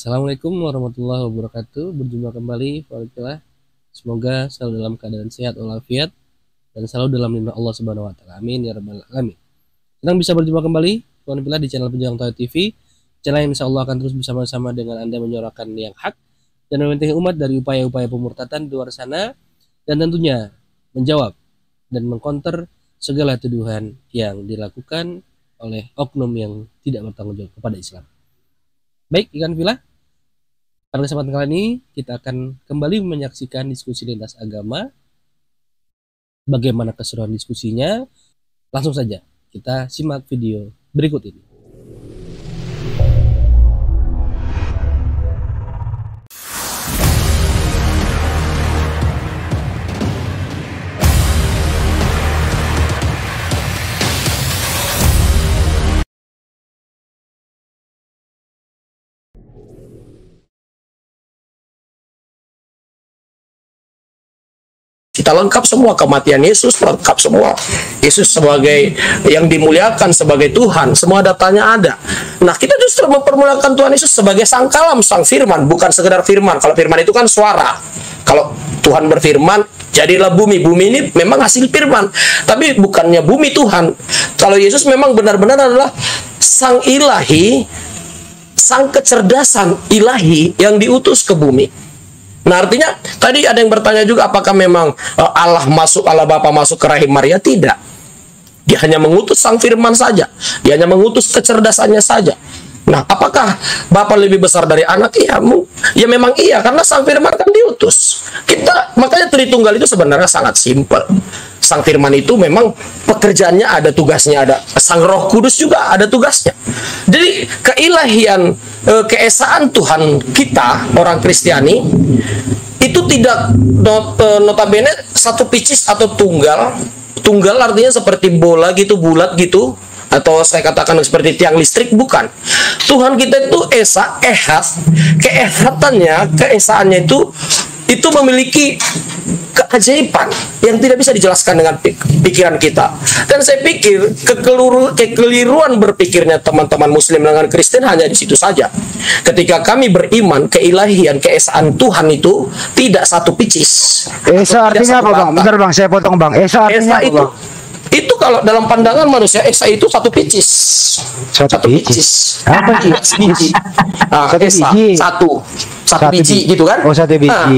Assalamualaikum warahmatullahi wabarakatuh. Berjumpa kembali, Waalaikumsalam. Semoga selalu dalam keadaan sehat walafiat dan selalu dalam lindung Allah Subhanahu wa taala. Amin ya rabbal alamin. Senang bisa berjumpa kembali, Waalaikumsalam di channel Penjuang Tauhid TV. Channel yang insya Allah akan terus bersama-sama dengan Anda menyuarakan yang hak dan membentengi umat dari upaya-upaya pemurtatan di luar sana dan tentunya menjawab dan mengkonter segala tuduhan yang dilakukan oleh oknum yang tidak bertanggung jawab kepada Islam. Baik, ikan villa. Pada kesempatan kali ini kita akan kembali menyaksikan diskusi lintas agama. Bagaimana keseruan diskusinya? Langsung saja kita simak video berikut ini. Kita lengkap semua kematian Yesus lengkap semua. Yesus sebagai yang dimuliakan sebagai Tuhan semua datanya ada. Nah kita justru mempermuliakan Tuhan Yesus sebagai sang kalam sang firman bukan sekedar firman. Kalau firman itu kan suara. Kalau Tuhan berfirman jadilah bumi. Bumi ini memang hasil firman tapi bukannya bumi Tuhan. Kalau Yesus memang benar-benar adalah sang ilahi sang kecerdasan ilahi yang diutus ke bumi Nah artinya tadi ada yang bertanya juga apakah memang uh, Allah masuk Allah Bapa masuk ke rahim Maria? Tidak. Dia hanya mengutus sang firman saja. Dia hanya mengutus kecerdasannya saja. Nah, apakah Bapa lebih besar dari anak? Iya, ya memang iya karena sang firman kan diutus. Kita makanya Tritunggal itu sebenarnya sangat simpel. Sang firman itu memang pekerjaannya ada tugasnya ada. Sang Roh Kudus juga ada tugasnya. Jadi keilahian eh, keesaan Tuhan kita orang Kristiani itu tidak not, eh, notabene satu picis atau tunggal. Tunggal artinya seperti bola gitu bulat gitu atau saya katakan seperti tiang listrik bukan Tuhan kita itu esa ehad keehatannya keesaannya itu itu memiliki keajaiban yang tidak bisa dijelaskan dengan pikiran kita. Dan saya pikir kekeliru, kekeliruan berpikirnya teman-teman muslim dengan Kristen hanya di situ saja. Ketika kami beriman keilahian, keesaan Tuhan itu tidak satu picis. Esa artinya apa bang? Bentar bang, saya potong bang. Esa artinya Esa apa itu, bang? itu kalau dalam pandangan manusia Esa itu satu picis. Satu picis. Apa sih? Nah, Satu Esa, biji. Satu. Satu, biji, gitu kan? Oh satu biji. Nah,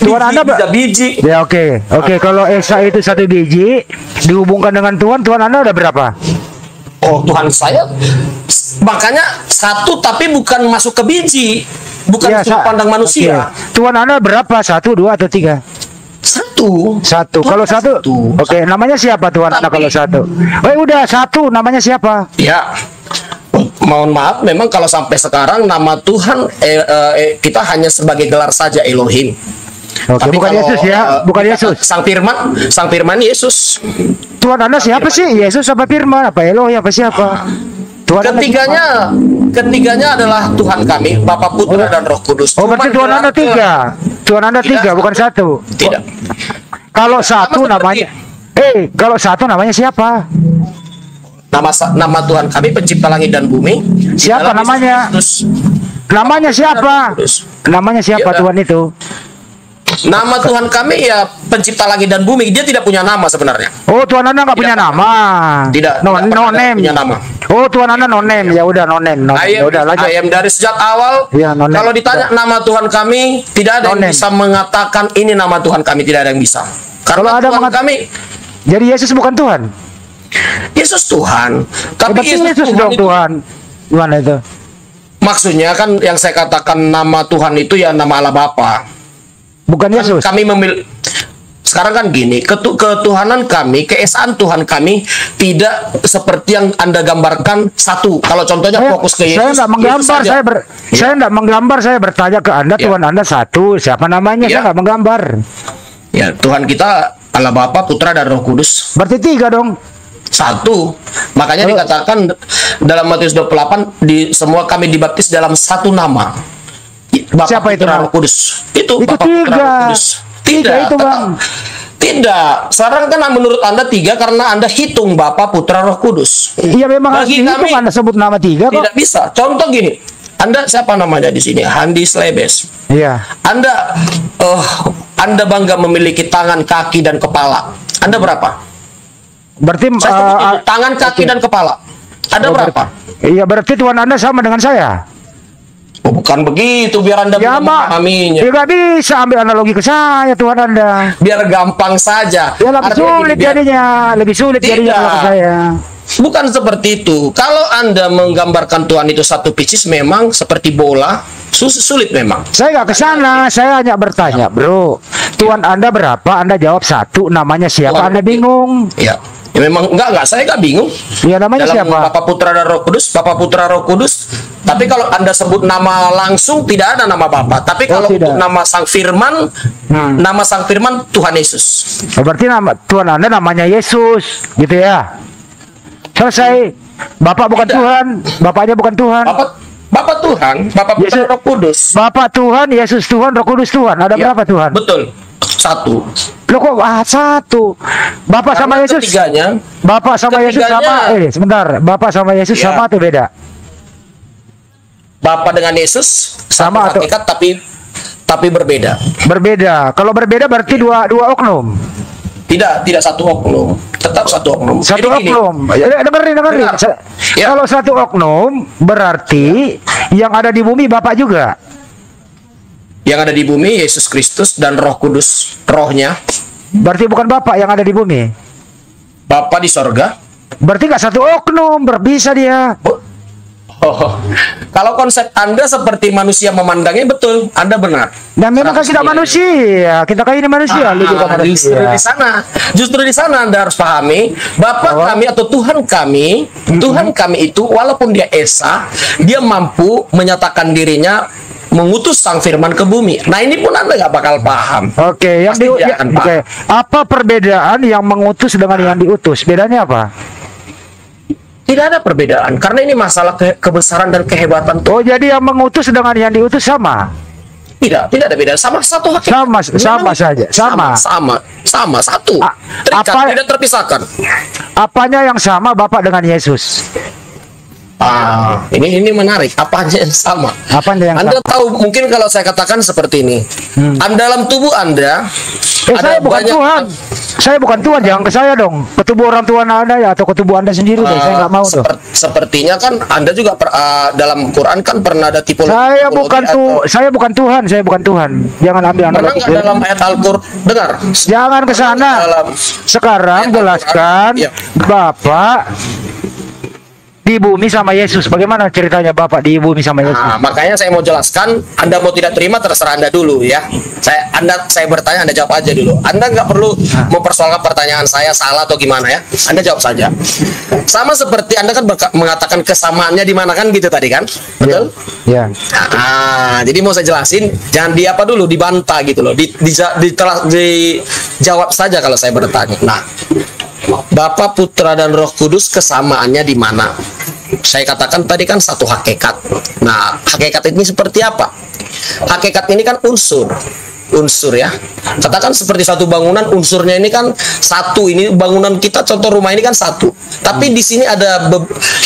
Tuhan biji, Anda bisa biji. Ya oke, oke. Kalau Esa itu satu biji dihubungkan dengan Tuhan, Tuhan Anda ada berapa? Oh Tuhan saya makanya satu tapi bukan masuk ke biji, bukan Ya, sudut pandang manusia. Oke. Tuhan Anda berapa? Satu, dua atau tiga? Satu. Satu. Tuhan Kalau satu, satu. oke. Namanya siapa Tuhan Anda Tapi- kalau satu? Oh udah satu. Namanya siapa? Ya. Mohon maaf, memang kalau sampai sekarang nama Tuhan eh, eh, eh, kita hanya sebagai gelar saja Elohim. Oke, Tapi bukan kalau, Yesus ya, eh, bukan Yesus. Sang Firman, Sang Firman Yesus. Tuhan Anda siapa sih? Yesus apa Firman? Apa Elohim apa siapa? Tuhan Ketiganya, ketiganya adalah Tuhan kami, Bapa Putra dan Roh Kudus. Oh berarti Tuhan Anda tiga. Tuhan Anda Tidak. tiga bukan satu. Tidak. Kalau satu namanya, eh kalau satu namanya siapa? Nama nama Tuhan kami pencipta langit dan bumi. Siapa namanya? Kristus. Namanya siapa? Namanya siapa Ya, Tuhan itu? Nama Tuhan kami ya pencipta langit dan bumi. Dia tidak punya nama sebenarnya. Oh Tuhan Anda nggak punya nama. Tidak, No, tidak no name. punya nama. Oh Tuhan Anda no name. Ya udah no name. No, ya udah lanjut. I am dari sejak awal. Iya, no name. kalau ditanya nama Tuhan kami, tidak ada No yang name. bisa mengatakan ini nama Tuhan kami. Tidak ada yang bisa. Karena Kalau ada Tuhan mengat- kami, Jadi Yesus bukan Tuhan. Yesus Tuhan. Tapi Yesus, Yesus Tuhan itu, Tuhan. Gimana itu? maksudnya kan yang saya katakan nama Tuhan itu ya nama Allah Bapa. Bukan Kan Yesus. Kami memilih sekarang kan gini, ketu ketuhanan kami, keesaan Tuhan kami tidak seperti yang Anda gambarkan satu. Kalau contohnya Saya, fokus ke Yesus, saya Yesus menggambar, saya ber, Ya. saya nggak menggambar, saya bertanya ke anda, Ya. Tuhan anda satu, siapa namanya? Ya. Saya nggak menggambar. Ya, Tuhan kita Allah Bapa, Putra dan Roh Kudus. Berarti tiga dong. Satu. Makanya dikatakan dalam Matius 28 di semua kami dibaptis dalam satu nama. Bapak Siapa itu? Roh Kudus. Itu, Itu Bapak tiga. Roh Kudus. Tiga Tidak, itu, Bang. Tidak. Sekarang kan menurut Anda tiga karena Anda hitung Bapak Putra Roh Kudus. Iya memang harus Bagi dihitung kami- anda sebut nama tiga kok. Tidak bisa. Contoh gini. Anda siapa namanya di sini? Handi Slebes. Iya. Anda eh Anda bangga memiliki tangan, kaki dan kepala. Anda berapa? Berarti Saya ah, tangan, kaki dan kepala. Ada oh, berapa? ber- Iya, berarti Tuhan Anda sama dengan saya. Oh, bukan begitu biar Anda Ya, memahaminya. Ya bisa ambil analogi ke saya Tuhan Anda. Biar gampang saja. Ya lebih Artinya sulit gini, biar- jadinya, lebih sulit jadinya Tidak. kalau ke saya. Bukan seperti itu. Kalau Anda menggambarkan Tuhan itu satu pieces memang seperti bola, sus- sulit memang. Saya nggak ke sana, saya hanya bertanya, bro. Tuhan Anda berapa? Anda jawab satu, namanya siapa? Tuhan- Anda bingung. Ya. Ya memang enggak enggak saya enggak bingung. Ya namanya Dalam siapa? Bapak Putra dan Roh Kudus, Bapak Putra Roh Kudus. Tapi kalau Anda sebut nama langsung tidak ada nama Bapak. Tapi Oh, kalau tidak. untuk nama Sang Firman, Hmm. nama Sang Firman Tuhan Yesus. Oh, berarti nama Tuhan Anda namanya Yesus, gitu ya? Selesai. Bapak bukan Tidak. Tuhan, bapaknya bukan Tuhan. Bapak Bapak Tuhan, Bapak Putra Yesus. Roh Kudus. Bapak Tuhan, Yesus Tuhan, Roh Kudus Tuhan. Ada Ya, berapa Tuhan? Betul. Satu. Loh kok ah, satu? Bapak sama Karena Yesus? ketiganya Bapak sama Yesus ketiganya- sama? Eh, sebentar. Bapak sama Yesus Ya. sama atau beda? Bapak dengan Yesus Sama sama atau- hakikat tapi tapi berbeda. Berbeda. Kalau berbeda berarti dua dua oknum. Tidak, tidak satu oknum. Tetap satu oknum. Satu Jadi gini, oknum. Ya, dengerin, dengerin. Ya. Kalau satu oknum berarti yang ada di bumi Bapak juga. Yang ada di bumi Yesus Kristus dan Roh Kudus, rohnya Berarti bukan Bapak yang ada di bumi. Bapa di sorga. Berarti nggak satu oknum, berbisa dia. Oh, kalau konsep Anda seperti manusia memandangnya betul, Anda benar. Dan memang kan 100%. manusia, kita kan ini manusia, Ah, justru di sana, justru di sana Anda harus pahami, Bapak Bahwa- kami atau Tuhan kami, Tuhan kami itu walaupun dia esa, dia mampu menyatakan dirinya mengutus Sang Firman ke bumi. Nah ini pun Anda nggak bakal paham. Oke, yang Pasti di, ya, akan oke. Apa perbedaan yang mengutus dengan yang diutus? Bedanya apa? Tidak ada perbedaan karena ini masalah ke- kebesaran dan kehebatan Tuhan. Oh, jadi yang mengutus dengan yang diutus sama. Tidak, tidak ada beda. Sama satu hakikat. Sama, sama saja, sama. sama, sama, satu. A- Terikat, apa- tidak terpisahkan. Apanya yang sama Bapak dengan Yesus? Ah, ini ini menarik. Apanya yang sama? Apanya yang Anda sama? tahu mungkin kalau saya katakan seperti ini. Anda dalam tubuh Anda Eh, saya bukan banyak- Tuhan. Saya bukan Tuhan, jangan ke saya dong. Ke tubuh orang tua Anda ya atau ke tubuh Anda sendiri deh. Saya nggak mau tuh. Seper- sepertinya kan Anda juga per- ah, dalam Quran kan pernah ada tipologi. Saya tipologi bukan atau- tuh, saya bukan Tuhan, saya bukan Tuhan. Jangan ambil Pernah nggak dalam ayat Al-Qur'an? Dengar. Jangan ke sana. Dalam Sekarang Ayat jelaskan iya. Bapak di bumi sama Yesus. Bagaimana ceritanya Bapak di bumi sama Yesus? Nah, makanya saya mau jelaskan, Anda mau tidak terima terserah Anda dulu ya. Saya Anda saya bertanya Anda jawab aja dulu. Anda nggak perlu mempersoalkan pertanyaan saya salah atau gimana ya. Anda jawab saja. Sama seperti Anda kan mengatakan kesamaannya di mana kan gitu tadi kan? Betul? Ya. Ah, jadi mau saya jelasin, jangan di apa dulu dibantah gitu loh. Di, di, ditelah- dijawab saja kalau saya bertanya. Nah, Bapa, Putra dan Roh Kudus kesamaannya di mana? Saya katakan tadi kan satu hakikat. Nah, hakikat ini seperti apa? Hakikat ini kan unsur unsur ya. Katakan seperti satu bangunan unsurnya ini kan satu. Ini bangunan kita contoh rumah ini kan satu. Tapi di sini ada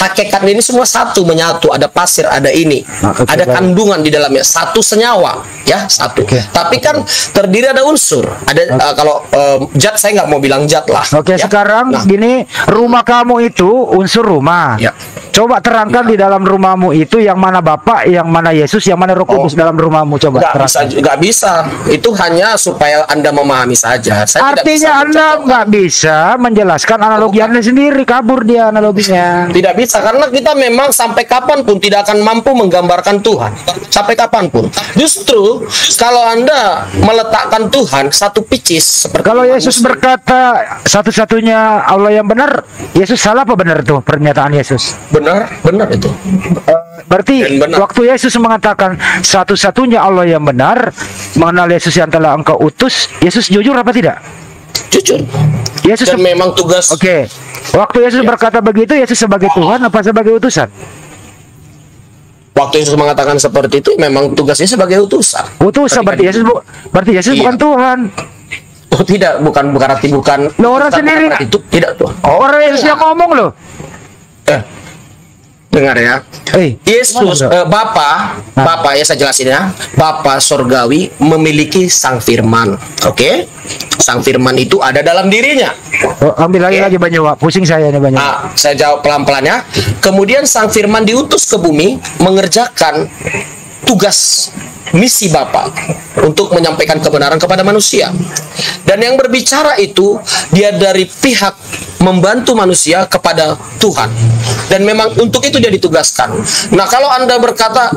hakikatnya ini semua satu menyatu. Ada pasir, ada ini, Nah, ada baik. kandungan di dalamnya. Satu senyawa ya satu. Oke. Tapi kan terdiri ada unsur. Ada eh, kalau eh, zat saya nggak mau bilang zat lah. Oke, ya. sekarang Nah, gini, rumah kamu itu unsur rumah. Ya. Coba terangkan di dalam rumahmu itu yang mana Bapak, yang mana Yesus, yang mana Roh Kudus dalam rumahmu coba bisa terangkan. nggak bisa. Itu hanya supaya anda memahami saja. Saya tidak bisa Artinya Anda nggak bisa menjelaskan analogi Anda sendiri, kabur dia analoginya. Tidak bisa karena kita memang sampai kapan pun tidak akan mampu menggambarkan Tuhan sampai kapan pun. Justru kalau anda meletakkan Tuhan satu picis seperti Kalau Yesus manusia, berkata satu-satunya Allah yang benar, Yesus salah apa benar tuh pernyataan Yesus? benar benar itu. Berarti benar. waktu Yesus mengatakan satu-satunya Allah yang benar, mengenal Yesus yang telah engkau utus, Yesus jujur apa tidak? Jujur. Yesus Dan memang tugas Oke. Waktu Yesus Ya. berkata begitu, Yesus sebagai Tuhan apa sebagai utusan? waktu Yesus mengatakan seperti itu memang tugasnya sebagai utusan. Utusan Tadi berarti kan- Yesus bu- berarti Yesus Iya. bukan Tuhan. Oh tidak, bukan bukan arti bukan. Orang sendiri- itu tidak tuh. Orang Yesus yang ngomong loh. Eh, dengar ya. Eh, Yesus, eh, Bapa, Nah. Bapa ya saya jelasin ya. Bapa sorgawi memiliki sang firman. Oke? Sang firman itu ada dalam dirinya. Oh, ambil lagi Oke. lagi banyak Wak. pusing saya nih banyak. Ah, saya jawab pelan-pelan ya. Kemudian sang firman diutus ke bumi mengerjakan tugas misi Bapa untuk menyampaikan kebenaran kepada manusia. Dan yang berbicara itu dia dari pihak membantu manusia kepada Tuhan. Dan memang untuk itu dia ditugaskan. Nah, kalau Anda berkata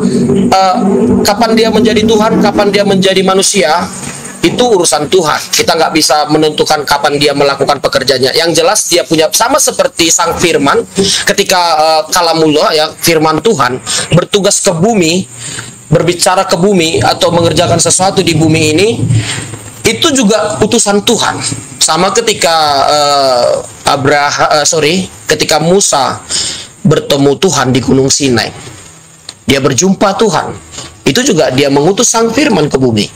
eh, kapan dia menjadi Tuhan, kapan dia menjadi manusia, itu urusan Tuhan. Kita nggak bisa menentukan kapan dia melakukan pekerjaannya. Yang jelas dia punya sama seperti sang firman ketika eh, kalamullah ya firman Tuhan bertugas ke bumi, berbicara ke bumi atau mengerjakan sesuatu di bumi ini itu juga utusan Tuhan. Sama ketika eh, Abraham sorry, ketika Musa bertemu Tuhan di Gunung Sinai. Dia berjumpa Tuhan. Itu juga dia mengutus sang firman ke bumi.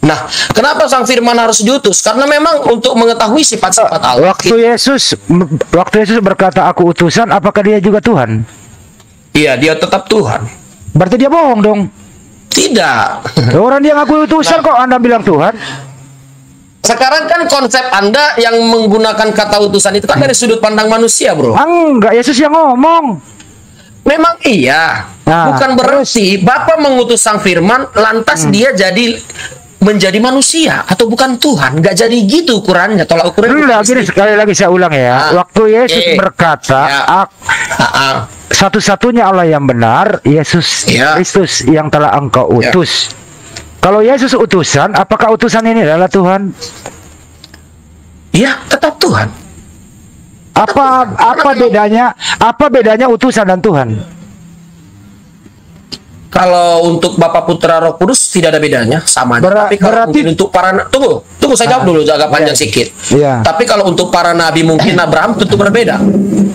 Nah, kenapa sang firman harus diutus? Karena memang untuk mengetahui sifat-sifat Allah. Waktu Yesus waktu Yesus berkata aku utusan, apakah dia juga Tuhan? Iya, dia tetap Tuhan. Berarti dia bohong dong. Tidak. Orang dia ngaku utusan kok Anda bilang Tuhan? Sekarang kan konsep Anda yang menggunakan kata utusan itu kan dari sudut pandang manusia, Bro. Enggak, Yesus yang ngomong. Memang iya. Nah, Bukan berarti Bapak mengutus sang firman lantas dia jadi menjadi manusia atau bukan Tuhan. Nggak jadi gitu ukurannya. Tolak ukurannya. Gini sekali lagi saya ulang ya. Ah, Waktu Yesus eh, berkata, ya. "Ak- Ah, ah. Satu-satunya Allah yang benar, Yesus Ya. Kristus yang telah engkau Ya. utus. Kalau Yesus utusan, apakah utusan ini adalah Tuhan? Iya, tetap Tuhan. Apa apa bedanya? Apa bedanya utusan dan Tuhan? Kalau untuk Bapak Putra Roh Kudus tidak ada bedanya, sama aja. Ber- Tapi kalau berarti- mungkin untuk para tunggu, tunggu saya jawab dulu agak panjang Iya. sedikit. Iya. Tapi kalau untuk para nabi mungkin Abraham tentu berbeda.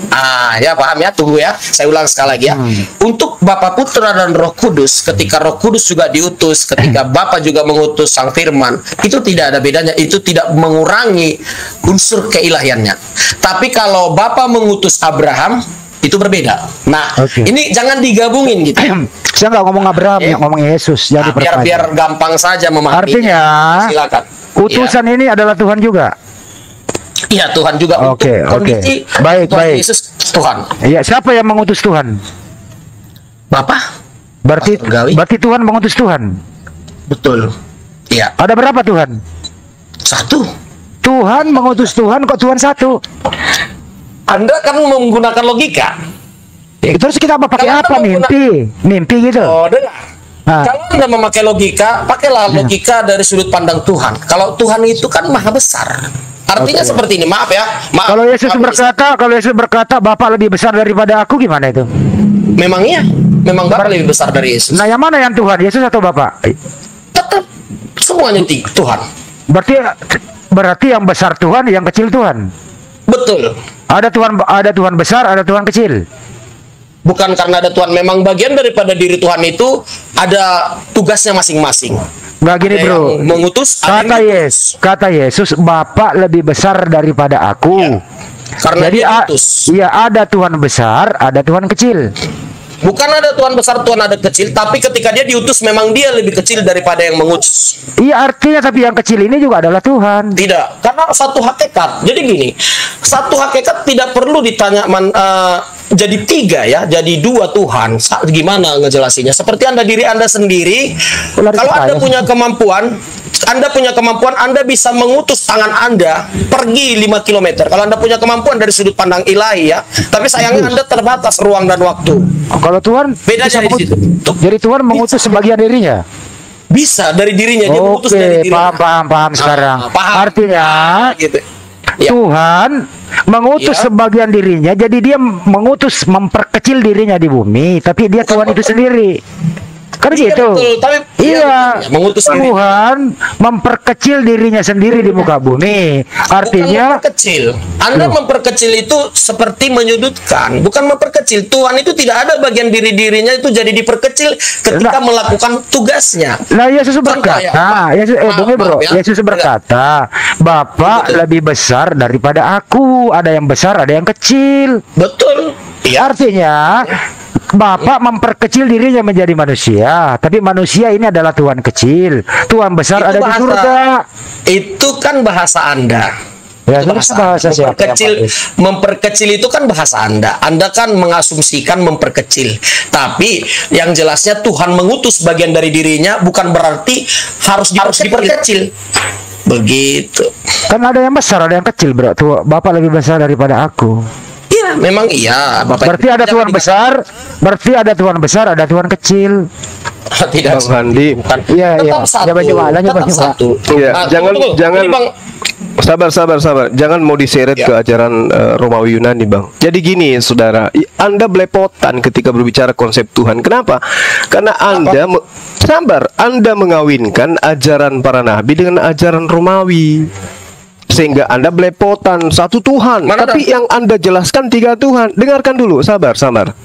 Ah, ya paham ya, tunggu ya. Saya ulang sekali lagi ya. Hmm. Untuk Bapak Putra dan Roh Kudus, ketika Roh Kudus juga diutus, ketika Bapak juga mengutus Sang Firman, itu tidak ada bedanya, itu tidak mengurangi unsur keilahiannya. Tapi kalau Bapak mengutus Abraham, itu berbeda. Nah, Oke. ini jangan digabungin gitu. Saya nggak ngomong Abraham, Eh. yang ngomong Yesus. Jadi Nah, biar biar gampang saja memahami. Artinya, silakan. utusan ini adalah Tuhan juga. Iya, Tuhan juga Oke, untuk oke. kondisi Baik, Tuhan baik. Yesus Tuhan. Iya, siapa yang mengutus Tuhan? Bapak? Berarti berarti Tuhan mengutus Tuhan. Betul. Iya, Ada berapa Tuhan? satu. Tuhan mengutus Tuhan kok Tuhan satu. Anda kan menggunakan logika. Terus kita apa pakai apa mimpi? Mimpi gitu. Oh, dengar. Ah. Kalau Anda memakai logika, pakailah logika dari sudut pandang Tuhan. Kalau Tuhan itu kan maha besar. Artinya seperti ini, maaf ya. Maaf. Kalau Yesus Maaf, berkata, kalau Yesus berkata Bapak lebih besar daripada aku gimana itu? memang iya, memang Bapak lebih besar dari Yesus. Nah, yang mana yang Tuhan? Yesus atau Bapak? Tetap semuanya Tuhan. Berarti berarti yang besar Tuhan, yang kecil Tuhan. Betul. Ada Tuhan ada Tuhan besar, ada Tuhan kecil. bukan karena ada Tuhan memang bagian daripada diri Tuhan itu ada tugasnya masing-masing Nggak gini Ada bro. mengutus Kata yang Yes, kata Yesus, Bapak lebih besar daripada aku. karena Jadi dia utus iya ada Tuhan besar, ada Tuhan kecil. Bukan ada Tuhan besar Tuhan ada kecil tapi ketika dia diutus memang dia lebih kecil daripada yang mengutus Iya artinya tapi yang kecil ini juga adalah Tuhan. tidak karena satu hakikat jadi gini satu hakikat tidak perlu ditanya man, eh, jadi tiga ya jadi dua Tuhan. Gimana ngejelasinnya? Seperti anda diri anda sendiri Ular kalau anda punya kemampuan anda punya kemampuan Anda bisa mengutus tangan Anda pergi 5 km kalau Anda punya kemampuan dari sudut pandang ilahi ya tapi sayangnya Anda terbatas ruang dan waktu. Kalau Tuhan bisa di mengutus- situ. Jadi Tuhan mengutus sebagian dirinya. bisa dari dirinya. Dia mengutus dari Oke, dirinya. paham paham paham sekarang. Ah, paham. Artinya gitu. Ya. Tuhan mengutus Ya. sebagian dirinya, jadi dia mengutus memperkecil dirinya di bumi, tapi dia Tuhan itu sendiri. Kan Iya, gitu. betul. Tapi Iya, iya, mengutus diri. Tuhan memperkecil dirinya sendiri di muka bumi. Artinya bukan memperkecil. Anda memperkecil itu seperti menyudutkan, bukan memperkecil. Tuhan itu tidak ada bagian diri dirinya itu jadi diperkecil ketika Nah. melakukan tugasnya. Nah Yesus Contoh berkata, ya, Yesus, eh maaf, bro, maaf ya. Yesus berkata, Bapak Betul. lebih besar daripada aku. Ada yang besar, ada yang kecil. Betul. Iya. Artinya Bapak memperkecil dirinya menjadi manusia, tapi manusia ini adalah Tuhan kecil. Tuhan besar Itu ada di bahasa- surga. Itu kan bahasa Anda. Ya, Itu itu bahasa siapa, memperkecil, Is? memperkecil itu kan bahasa Anda. Anda kan mengasumsikan memperkecil. Tapi yang jelasnya Tuhan mengutus bagian dari dirinya bukan berarti harus harus diperkecil. Begitu. Kan ada yang besar, ada yang kecil, Bro. Tuh, Bapak lebih besar daripada aku. Iya, memang iya. Bapak Berarti ada Tuhan besar, berarti ada Tuhan besar, ada Tuhan kecil. Tidak. Bang Handi. Bukan. Iya, iya. Tetap satu. Coba coba, lanjut, Tetap Bang. Iya, Nah, jangan- tunggu, tunggu. jangan- Bang, Sabar, sabar, sabar. Jangan mau diseret Ya. ke ajaran eh, Romawi Yunani, Bang. Jadi gini, saudara, Anda belepotan ketika berbicara konsep Tuhan. Kenapa? Karena Anda me- sabar, Anda mengawinkan ajaran para nabi dengan ajaran Romawi. Sehingga Anda belepotan. Satu Tuhan, Mana tapi yang Anda jelaskan tiga Tuhan. Dengarkan dulu, sabar, sabar.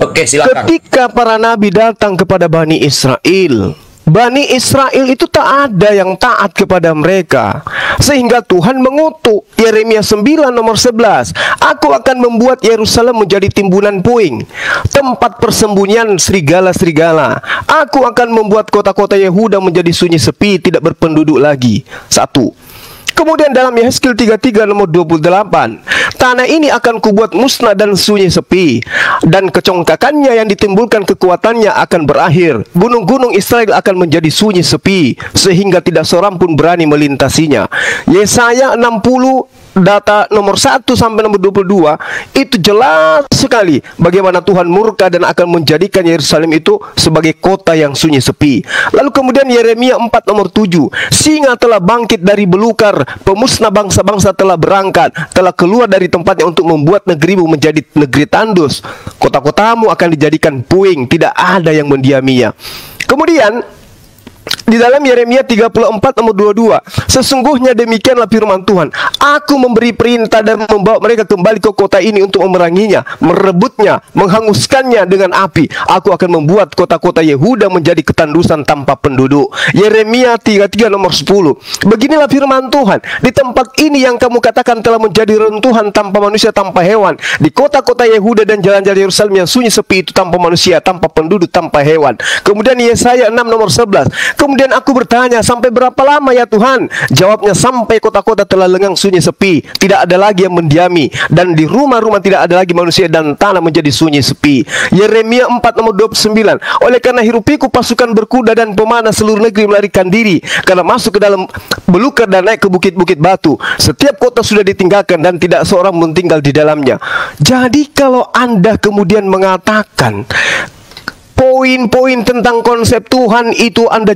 Oke, silakan. Ketika para nabi datang kepada Bani Israel, Bani Israel itu tak ada yang taat kepada mereka. Sehingga Tuhan mengutuk. Yeremia 9 nomor 11 Aku akan membuat Yerusalem menjadi timbunan puing. Tempat persembunyian serigala-serigala. Aku akan membuat kota-kota Yehuda menjadi sunyi sepi Tidak berpenduduk lagi. Satu Kemudian dalam Yehezkiel 33 nomor 28 Tanah ini akan kubuat musnah dan sunyi sepi. Dan kecongkakannya yang ditimbulkan kekuatannya akan berakhir. Gunung-gunung Israel akan menjadi sunyi sepi Sehingga tidak seorang pun berani melintasinya. Yesaya 60 data nomor 1 sampai nomor 22 itu jelas sekali bagaimana Tuhan murka dan akan menjadikan Yerusalem itu sebagai kota yang sunyi sepi. Lalu kemudian Yeremia 4 nomor 7, singa telah bangkit dari belukar, pemusnah bangsa-bangsa telah berangkat, telah keluar dari tempatnya untuk membuat negerimu menjadi negeri tandus. Kota-kotamu akan dijadikan puing, tidak ada yang mendiaminya. Kemudian di dalam Yeremia 34 nomor 22 Sesungguhnya demikianlah firman Tuhan. Aku memberi perintah dan membawa mereka kembali ke kota ini untuk memeranginya Merebutnya, menghanguskannya dengan api. Aku akan membuat kota-kota Yehuda menjadi ketandusan tanpa penduduk. Yeremia 33 nomor 10 Beginilah firman Tuhan. Di tempat ini yang kamu katakan telah menjadi rentuhan tanpa manusia, tanpa hewan. Di kota-kota Yehuda dan jalan-jalan Yerusalem yang sunyi sepi itu tanpa manusia, tanpa penduduk, tanpa hewan. Kemudian Yesaya 6 nomor 11 Kemudian aku bertanya, sampai berapa lama ya Tuhan? Jawabnya, sampai kota-kota telah lengang sunyi sepi, tidak ada lagi yang mendiami, dan di rumah-rumah tidak ada lagi manusia dan tanah menjadi sunyi sepi. Yeremia 4 nomor 29. Oleh karena hirupiku pasukan berkuda dan pemanah seluruh negeri melarikan diri, karena masuk ke dalam belukar dan naik ke bukit-bukit batu. Setiap kota sudah ditinggalkan dan tidak seorang pun tinggal di dalamnya. Jadi kalau Anda kemudian mengatakan poin-poin tentang konsep Tuhan itu Anda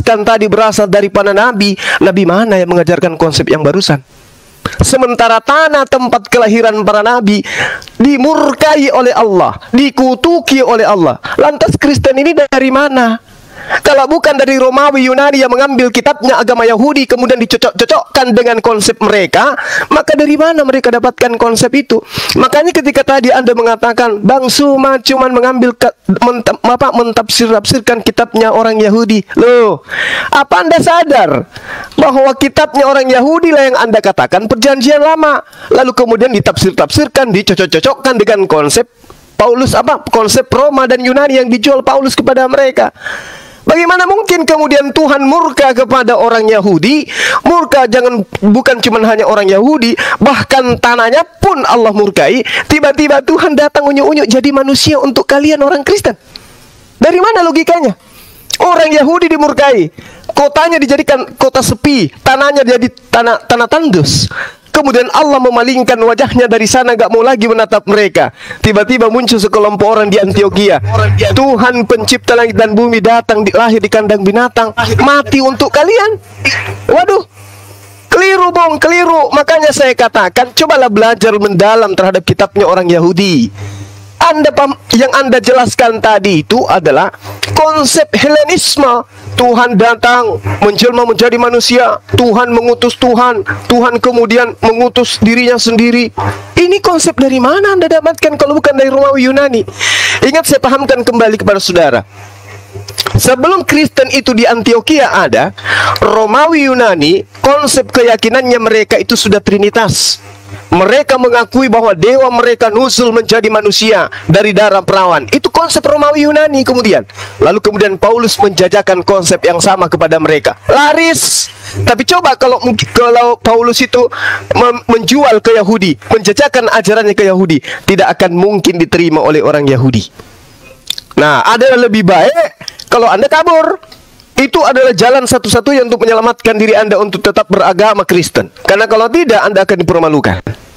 jelaskan tadi berasal dari para nabi. Nabi mana yang mengajarkan konsep yang barusan? Sementara tanah tempat kelahiran para nabi dimurkai oleh Allah, dikutuki oleh Allah. Lantas Kristen ini dari mana? Kalau bukan dari Romawi Yunani yang mengambil kitabnya agama Yahudi kemudian dicocok-cocokkan dengan konsep mereka, maka dari mana mereka dapatkan konsep itu? Makanya ketika tadi Anda mengatakan Bang Suma cuman mengambil apa mentafsir-tafsirkan kitabnya orang Yahudi. Loh, apa Anda sadar bahwa kitabnya orang Yahudi lah yang Anda katakan perjanjian lama, lalu kemudian ditafsir-tafsirkan, dicocok-cocokkan dengan konsep Paulus apa konsep Roma dan Yunani yang dijual Paulus kepada mereka. Bagaimana mungkin kemudian Tuhan murka kepada orang Yahudi? Murka jangan bukan cuma hanya orang Yahudi, bahkan tanahnya pun Allah murkai. Tiba-tiba Tuhan datang unyu-unyu jadi manusia untuk kalian orang Kristen. Dari mana logikanya? Orang Yahudi dimurkai, kotanya dijadikan kota sepi, tanahnya jadi tanah tanah tandus. Kemudian Allah memalingkan wajahnya dari sana gak mau lagi menatap mereka. Tiba-tiba muncul sekelompok orang di Antioquia. Tuhan pencipta langit dan bumi datang di, lahir di kandang binatang, mati untuk kalian. Waduh, Keliru bong, keliru. Makanya saya katakan, cobalah belajar mendalam terhadap kitabnya orang Yahudi. Anda yang Anda jelaskan tadi itu adalah konsep Helenisme. Tuhan datang menjelma menjadi manusia. Tuhan mengutus Tuhan. Tuhan kemudian mengutus dirinya sendiri. Ini konsep dari mana Anda dapatkan kalau bukan dari Romawi Yunani? Ingat saya pahamkan kembali kepada saudara. Sebelum Kristen itu di Antioquia ada, Romawi Yunani, konsep keyakinannya mereka itu sudah trinitas. Mereka mengakui bahwa dewa mereka nusul menjadi manusia dari darah perawan. Itu konsep Romawi Yunani kemudian. Lalu kemudian Paulus menjajakan konsep yang sama kepada mereka. Laris. Tapi coba kalau kalau Paulus itu menjual ke Yahudi, menjajakan ajarannya ke Yahudi, tidak akan mungkin diterima oleh orang Yahudi. Nah, ada lebih baik kalau Anda kabur. Itu adalah jalan satu-satunya untuk menyelamatkan diri Anda untuk tetap beragama Kristen. Karena kalau tidak, Anda akan dipermalukan.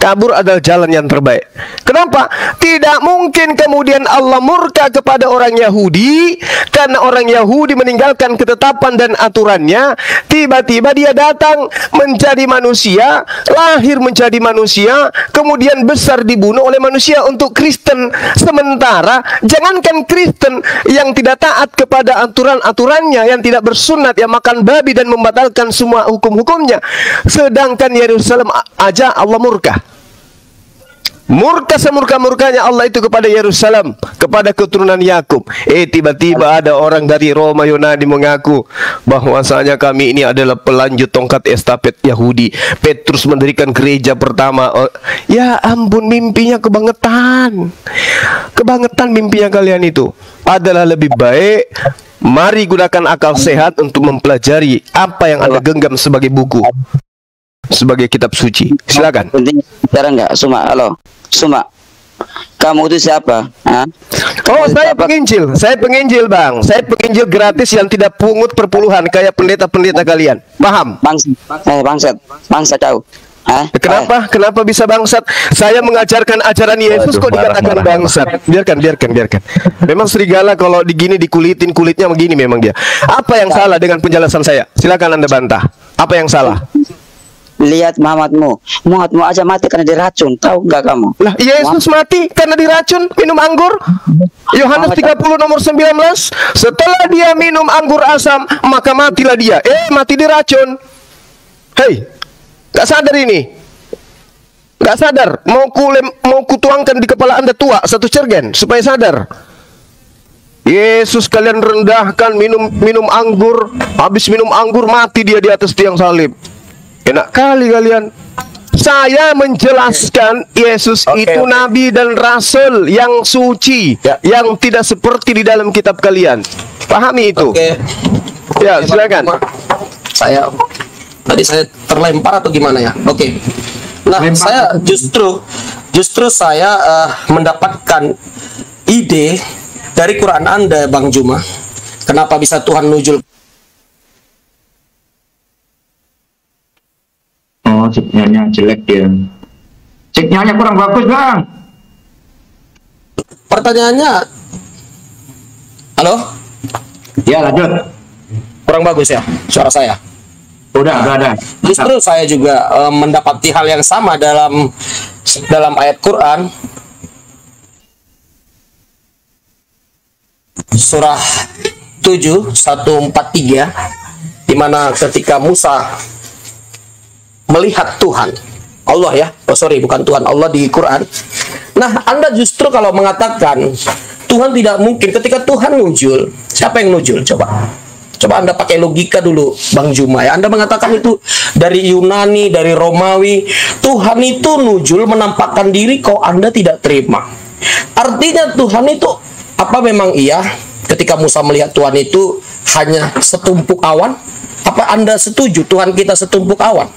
Kabur adalah jalan yang terbaik. Kenapa? Tidak mungkin kemudian Allah murka kepada orang Yahudi karena orang Yahudi meninggalkan ketetapan dan aturannya. Tiba-tiba dia datang menjadi manusia, lahir menjadi manusia, kemudian besar dibunuh oleh manusia untuk Kristen. Sementara jangankan Kristen yang tidak taat kepada aturan-aturannya, yang tidak bersunat, yang makan babi dan membatalkan semua hukum-hukumnya. Sedangkan Yerusalem aja Allah murka. Murka semurka-murkanya Allah itu kepada Yerusalem, kepada keturunan Yakub. Eh tiba-tiba ada orang dari Roma Yunani mengaku bahwasanya kami ini adalah pelanjut tongkat estafet Yahudi. Petrus mendirikan gereja pertama. Oh, ya ampun mimpinya kebangetan. Kebangetan mimpinya kalian itu. Adalah lebih baik Mari gunakan akal sehat untuk mempelajari apa yang Anda genggam sebagai buku sebagai kitab suci. Silakan. Penting bicara enggak? Suma, halo. Suma. Kamu itu siapa? Hah? Oh, saya penginjil. Saya penginjil, Bang. Saya penginjil gratis yang tidak pungut perpuluhan kayak pendeta-pendeta kalian. Paham? Bangsat. Eh, bangsat. Bangsa kau. Hah? Kenapa? Eh. Kenapa bisa bangsat? Saya mengajarkan ajaran Yesus kok dikatakan bangsat. Biarkan, biarkan, biarkan. Memang serigala kalau digini dikulitin kulitnya begini memang dia. Apa yang salah dengan penjelasan saya? Silakan Anda bantah. Apa yang salah? Lihat Muhammadmu Muhammadmu aja mati karena diracun. Tahu nggak kamu? Lah Yesus mati karena diracun minum anggur. Yohanes 30 nomor 19 setelah dia minum anggur asam maka matilah dia. Eh mati diracun. Hei nggak sadar ini? Nggak sadar? Mau kulem mau kutuangkan di kepala anda tua satu cergen supaya sadar. Yesus kalian rendahkan minum minum anggur. Habis minum anggur mati dia di atas tiang salib Enak kali kalian. Saya menjelaskan Yesus okay, itu okay. nabi dan rasul yang suci, ya. yang tidak seperti di dalam kitab kalian. Pahami itu. Oke. Okay. Ya, silakan. Saya tadi saya terlempar atau gimana ya? Oke. Okay. Nah, Lempar. saya justru justru saya uh, mendapatkan ide dari Quran Anda, Bang Juma. Kenapa bisa Tuhan nujul Sinyalnya jelek dia. Sinyalnya kurang bagus, Bang. Pertanyaannya Halo? Ya, lanjut. Kurang bagus ya suara saya. Udah, udah ada. Justru saya juga uh, mendapati hal yang sama dalam dalam ayat Quran surah 7 143 di mana ketika Musa melihat Tuhan. Allah ya. Oh sorry, bukan Tuhan. Allah di Quran. Nah, Anda justru kalau mengatakan Tuhan tidak mungkin ketika Tuhan muncul, siapa yang muncul? Coba. Coba Anda pakai logika dulu, Bang Juma ya. Anda mengatakan itu dari Yunani, dari Romawi. Tuhan itu nujul menampakkan diri kok Anda tidak terima. Artinya Tuhan itu apa memang iya ketika Musa melihat Tuhan itu hanya setumpuk awan? Apa Anda setuju Tuhan kita setumpuk awan?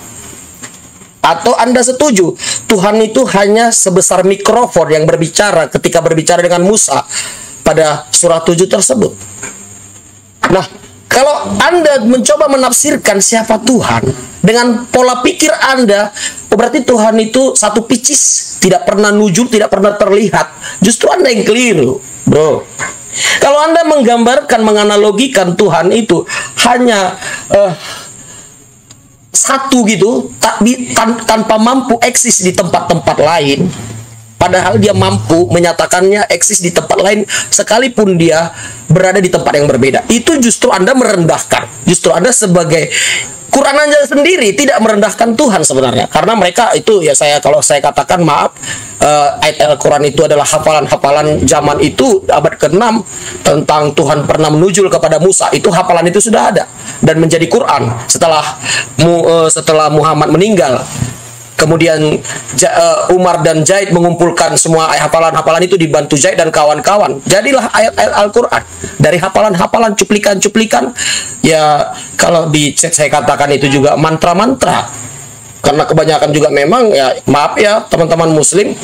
Atau Anda setuju Tuhan itu hanya sebesar mikrofon yang berbicara ketika berbicara dengan Musa pada surah 7 tersebut. Nah, kalau Anda mencoba menafsirkan siapa Tuhan dengan pola pikir Anda, berarti Tuhan itu satu picis, tidak pernah nujul, tidak pernah terlihat. Justru Anda yang keliru, bro. Kalau Anda menggambarkan, menganalogikan Tuhan itu hanya uh, satu gitu tak, tan, tanpa mampu eksis di tempat-tempat lain. Padahal dia mampu menyatakannya eksis di tempat lain sekalipun dia berada di tempat yang berbeda. Itu justru Anda merendahkan. Justru Anda sebagai Quran aja sendiri tidak merendahkan Tuhan sebenarnya. Karena mereka itu ya saya kalau saya katakan maaf uh, ayat Al-Quran itu adalah hafalan-hafalan zaman itu abad ke-6 tentang Tuhan pernah menujul kepada Musa. Itu hafalan itu sudah ada. Dan menjadi Quran setelah mu, uh, setelah Muhammad meninggal kemudian eh, Umar dan Zaid mengumpulkan semua hafalan-hafalan itu dibantu Zaid dan kawan-kawan. Jadilah ayat-ayat Al-Qur'an. Dari hafalan-hafalan cuplikan-cuplikan ya kalau di chat saya katakan itu juga mantra-mantra. Karena kebanyakan juga memang ya maaf ya teman-teman muslim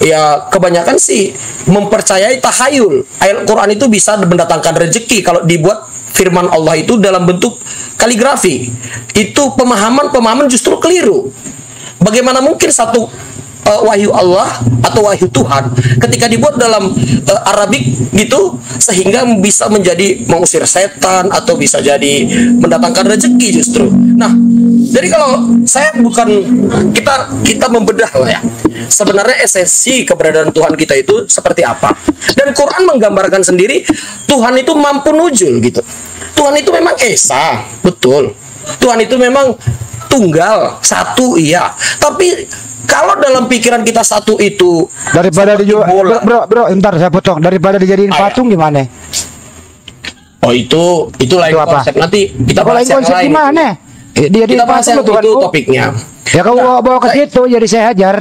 ya kebanyakan sih mempercayai tahayul. Ayat Quran itu bisa mendatangkan rezeki kalau dibuat firman Allah itu dalam bentuk kaligrafi. Itu pemahaman-pemahaman justru keliru bagaimana mungkin satu uh, wahyu Allah atau wahyu Tuhan ketika dibuat dalam uh, Arabik gitu sehingga bisa menjadi mengusir setan atau bisa jadi mendatangkan rezeki justru. Nah, jadi kalau saya bukan kita kita membedah lah ya. Sebenarnya esensi keberadaan Tuhan kita itu seperti apa? Dan Quran menggambarkan sendiri Tuhan itu mampu nujul gitu. Tuhan itu memang esa, betul. Tuhan itu memang tunggal, satu iya. Tapi kalau dalam pikiran kita satu itu Daripada dijual bola. bro, bro, ntar saya potong. Daripada dijadiin Ah, ya. patung gimana? Oh itu itu lain Itu apa? konsep nanti kita bahas yang konsep lain. gimana? Dia Kita bahas yang itu topiknya. Ya kau bawa, bawa ke situ jadi saya hajar.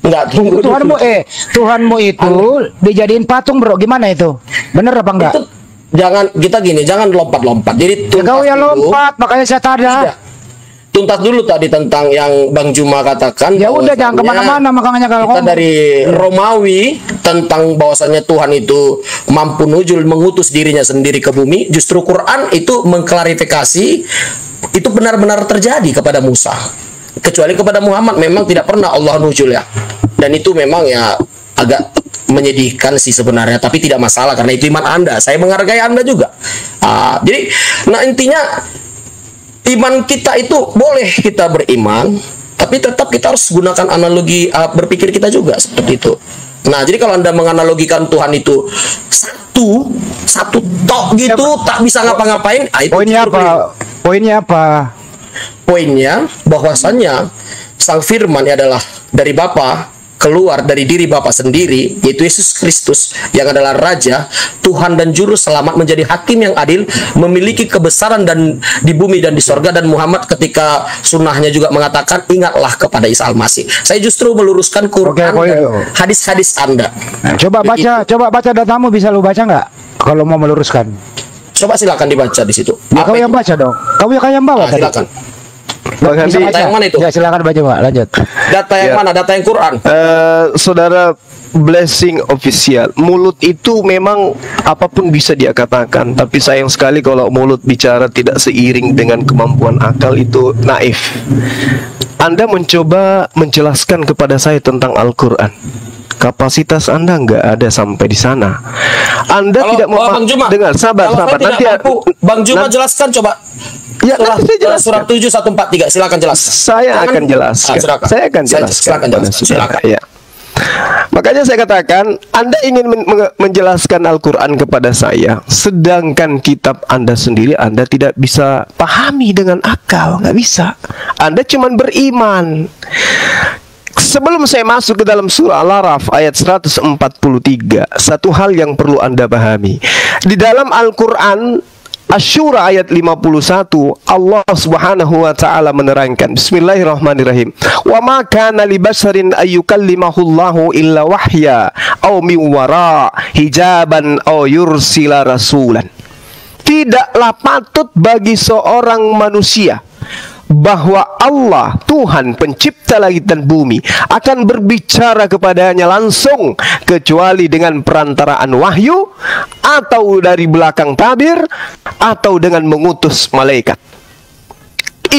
Enggak tunggu. Tuhanmu eh Tuhanmu itu dijadiin patung bro gimana itu? Bener apa enggak? Itu jangan kita gini, jangan lompat-lompat. Jadi Ya, kau yang lompat makanya saya tada. Tuntas dulu tadi tentang yang Bang Juma katakan. Ya udah jangan ke mana-mana makanya kalau Kita ngomong. dari Romawi tentang bahwasannya Tuhan itu mampu nujul mengutus dirinya sendiri ke bumi. Justru Quran itu mengklarifikasi itu benar-benar terjadi kepada Musa. Kecuali kepada Muhammad memang tidak pernah Allah nujul ya. Dan itu memang ya agak menyedihkan sih sebenarnya tapi tidak masalah karena itu iman Anda. Saya menghargai Anda juga. Ah, jadi nah intinya iman kita itu boleh kita beriman, tapi tetap kita harus gunakan analogi uh, berpikir kita juga seperti itu. Nah, jadi kalau Anda menganalogikan Tuhan itu satu, satu tok gitu, tak bisa ngapa-ngapain, ah, itu Poinnya apa? Poinnya apa? Poinnya bahwasannya Sang Firman adalah dari Bapa keluar dari diri Bapa sendiri yaitu Yesus Kristus yang adalah raja Tuhan dan juru selamat menjadi hakim yang adil memiliki kebesaran dan di bumi dan di sorga dan Muhammad ketika sunnahnya juga mengatakan ingatlah kepada Isa Al-Masih saya justru meluruskan Quran hadis-hadis Anda Coba baca, coba baca datamu bisa lu baca nggak? Kalau mau meluruskan. coba silakan dibaca di situ Ya Apa kau yang baca dong. Kau yang yang bawa Ah, tadi. silakan Bang baca. Data yang mana itu? Ya silakan baca Pak. Lanjut. data yang Ya. mana data yang Quran eh, saudara blessing official mulut itu memang apa pun bisa dia katakan tapi sayang sekali kalau mulut bicara tidak seiring dengan kemampuan akal itu naif Anda mencoba menjelaskan kepada saya tentang Al-Quran kapasitas Anda nggak ada sampai di sana Anda Kalau tidak mau Bang Juma, dengar sabar kalau sabar saya nanti mampu, Bang Juma jelaskan coba. Ya, Surah, nanti saya jelaskan. surat 7 143 silakan jelaskan. Saya Jangan- akan jelaskan. Ah, silakan. Saya akan Saya- jelaskan. Silakan kepada jelaskan. Silakan. Ya. Makanya saya katakan, Anda ingin men- menjelaskan Al-Quran kepada saya, sedangkan kitab Anda sendiri Anda tidak bisa pahami dengan akal, nggak bisa. Anda cuma beriman. Sebelum saya masuk ke dalam surah Al-Araf ayat 143, satu hal yang perlu Anda pahami. Di dalam Al-Qur'an Asyura ayat 51 Allah Subhanahu wa taala menerangkan Bismillahirrahmanirrahim Wa ma kana li basharin ayyukallimahullahu illa wahya au min wara hijaban au yursila rasulan Tidaklah patut bagi seorang manusia bahwa Allah Tuhan pencipta langit dan bumi akan berbicara kepadanya langsung kecuali dengan perantaraan wahyu atau dari belakang tabir atau dengan mengutus malaikat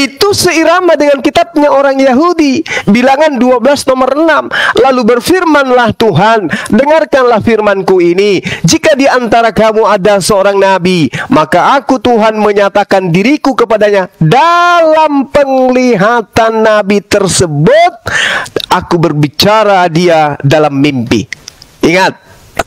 itu seirama dengan kitabnya orang Yahudi. Bilangan 12 nomor 6 lalu berfirmanlah Tuhan dengarkanlah firmanku ini. Jika di antara kamu ada seorang nabi maka aku Tuhan menyatakan diriku kepadanya dalam penglihatan nabi tersebut. Aku berbicara dia dalam mimpi. Ingat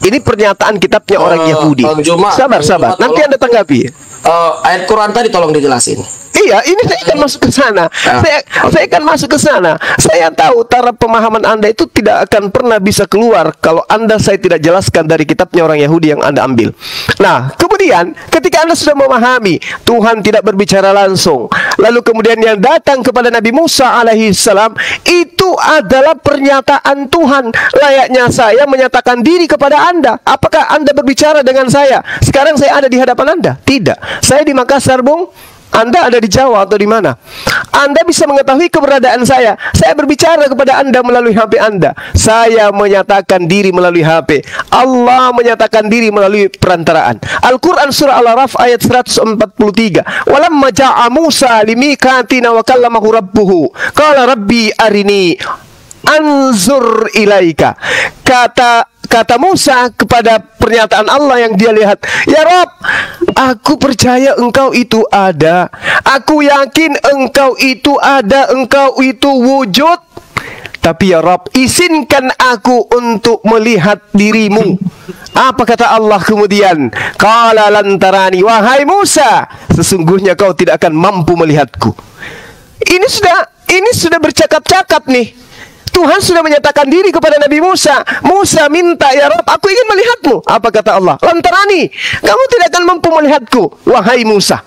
ini pernyataan kitabnya orang Eh, Yahudi. Juma, sabar sabar. Juma, nanti tolong. anda tanggapi. Eh, ayat Quran tadi tolong dijelasin. Iya, ini saya akan masuk ke sana. Ah. Saya saya akan masuk ke sana. Saya tahu taraf pemahaman Anda itu tidak akan pernah bisa keluar kalau Anda saya tidak jelaskan dari kitabnya orang Yahudi yang Anda ambil. Nah, kemudian kemudian ketika Anda sudah memahami Tuhan tidak berbicara langsung, lalu kemudian yang datang kepada Nabi Musa alaihi salam itu adalah pernyataan Tuhan. Layaknya saya menyatakan diri kepada Anda. Apakah Anda berbicara dengan saya? Sekarang saya ada di hadapan Anda? Tidak. Saya di Makassar, Bung. Anda ada di Jawa atau di mana? Anda bisa mengetahui keberadaan saya. Saya berbicara kepada Anda melalui HP Anda. Saya menyatakan diri melalui HP. Allah menyatakan diri melalui perantaraan. Al-Quran surah Al-Araf ayat 143. Walamma ja'a Musa limikatina wa kallamahu rabbuhu. Qala rabbi arini anzur ilaika. Kata kata Musa kepada pernyataan Allah yang dia lihat, "Ya Rob, aku percaya engkau itu ada. Aku yakin engkau itu ada, engkau itu wujud." Tapi ya Rob, izinkan aku untuk melihat dirimu. Apa kata Allah kemudian? Qala lantarani, wahai Musa, sesungguhnya kau tidak akan mampu melihatku. Ini sudah ini sudah bercakap-cakap nih. Tuhan sudah menyatakan diri kepada Nabi Musa. Musa minta, ya Rob, aku ingin melihatmu. Apa kata Allah? Lantarani, kamu tidak akan mampu melihatku, wahai Musa.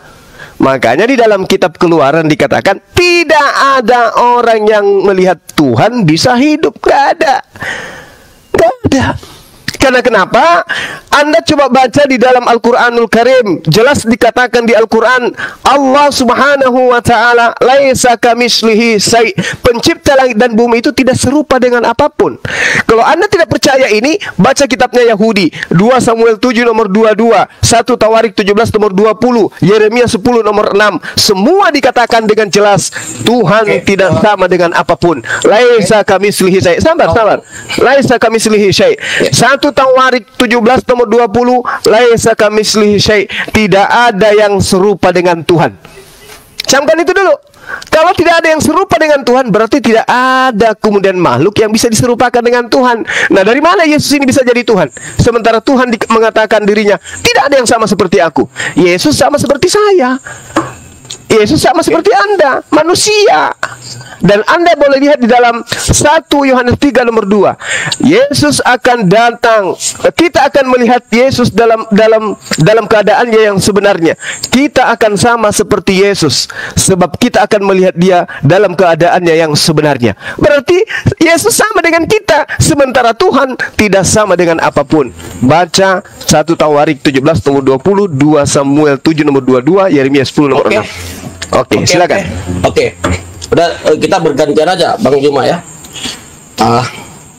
Makanya di dalam kitab keluaran dikatakan tidak ada orang yang melihat Tuhan bisa hidup. Gak ada. Gak ada. Karena kenapa? Anda coba baca di dalam Al-Quranul Karim. Jelas dikatakan di Al-Quran. Allah subhanahu wa ta'ala. Laisa kamislihi say. Pencipta langit dan bumi itu tidak serupa dengan apa pun. Kalau Anda tidak percaya ini, baca kitabnya Yahudi. 2 Samuel 7 nomor 22. 1 Tawarik 17 nomor 20. Yeremia 10 nomor 6. Semua dikatakan dengan jelas. Tuhan okay. tidak sama dengan apa pun. Laisa kamislihi say. Sabar, sabar. Laisa kamislihi say. Satu Tawarik 17 nomor 20 laisa kamislihi syai tidak ada yang serupa dengan Tuhan. Camkan itu dulu. Kalau tidak ada yang serupa dengan Tuhan berarti tidak ada kemudian makhluk yang bisa diserupakan dengan Tuhan. Nah, dari mana Yesus ini bisa jadi Tuhan? Sementara Tuhan mengatakan dirinya, tidak ada yang sama seperti aku. Yesus sama seperti saya. Yesus sama seperti Anda, manusia. Dan Anda boleh lihat di dalam 1 Yohanes 3 nomor 2. Yesus akan datang. Kita akan melihat Yesus dalam dalam dalam keadaannya yang sebenarnya. Kita akan sama seperti Yesus sebab kita akan melihat dia dalam keadaannya yang sebenarnya. Berarti Yesus sama dengan kita sementara Tuhan tidak sama dengan apa pun. Baca 1 Tawarik 17 nomor 20, 2 Samuel 7 nomor 22, Yeremia 10 nomor okay. 6. Oke, okay, okay, silakan. Oke. Okay. Okay. Udah eh, kita bergantian aja, Bang Juma ya. Uh,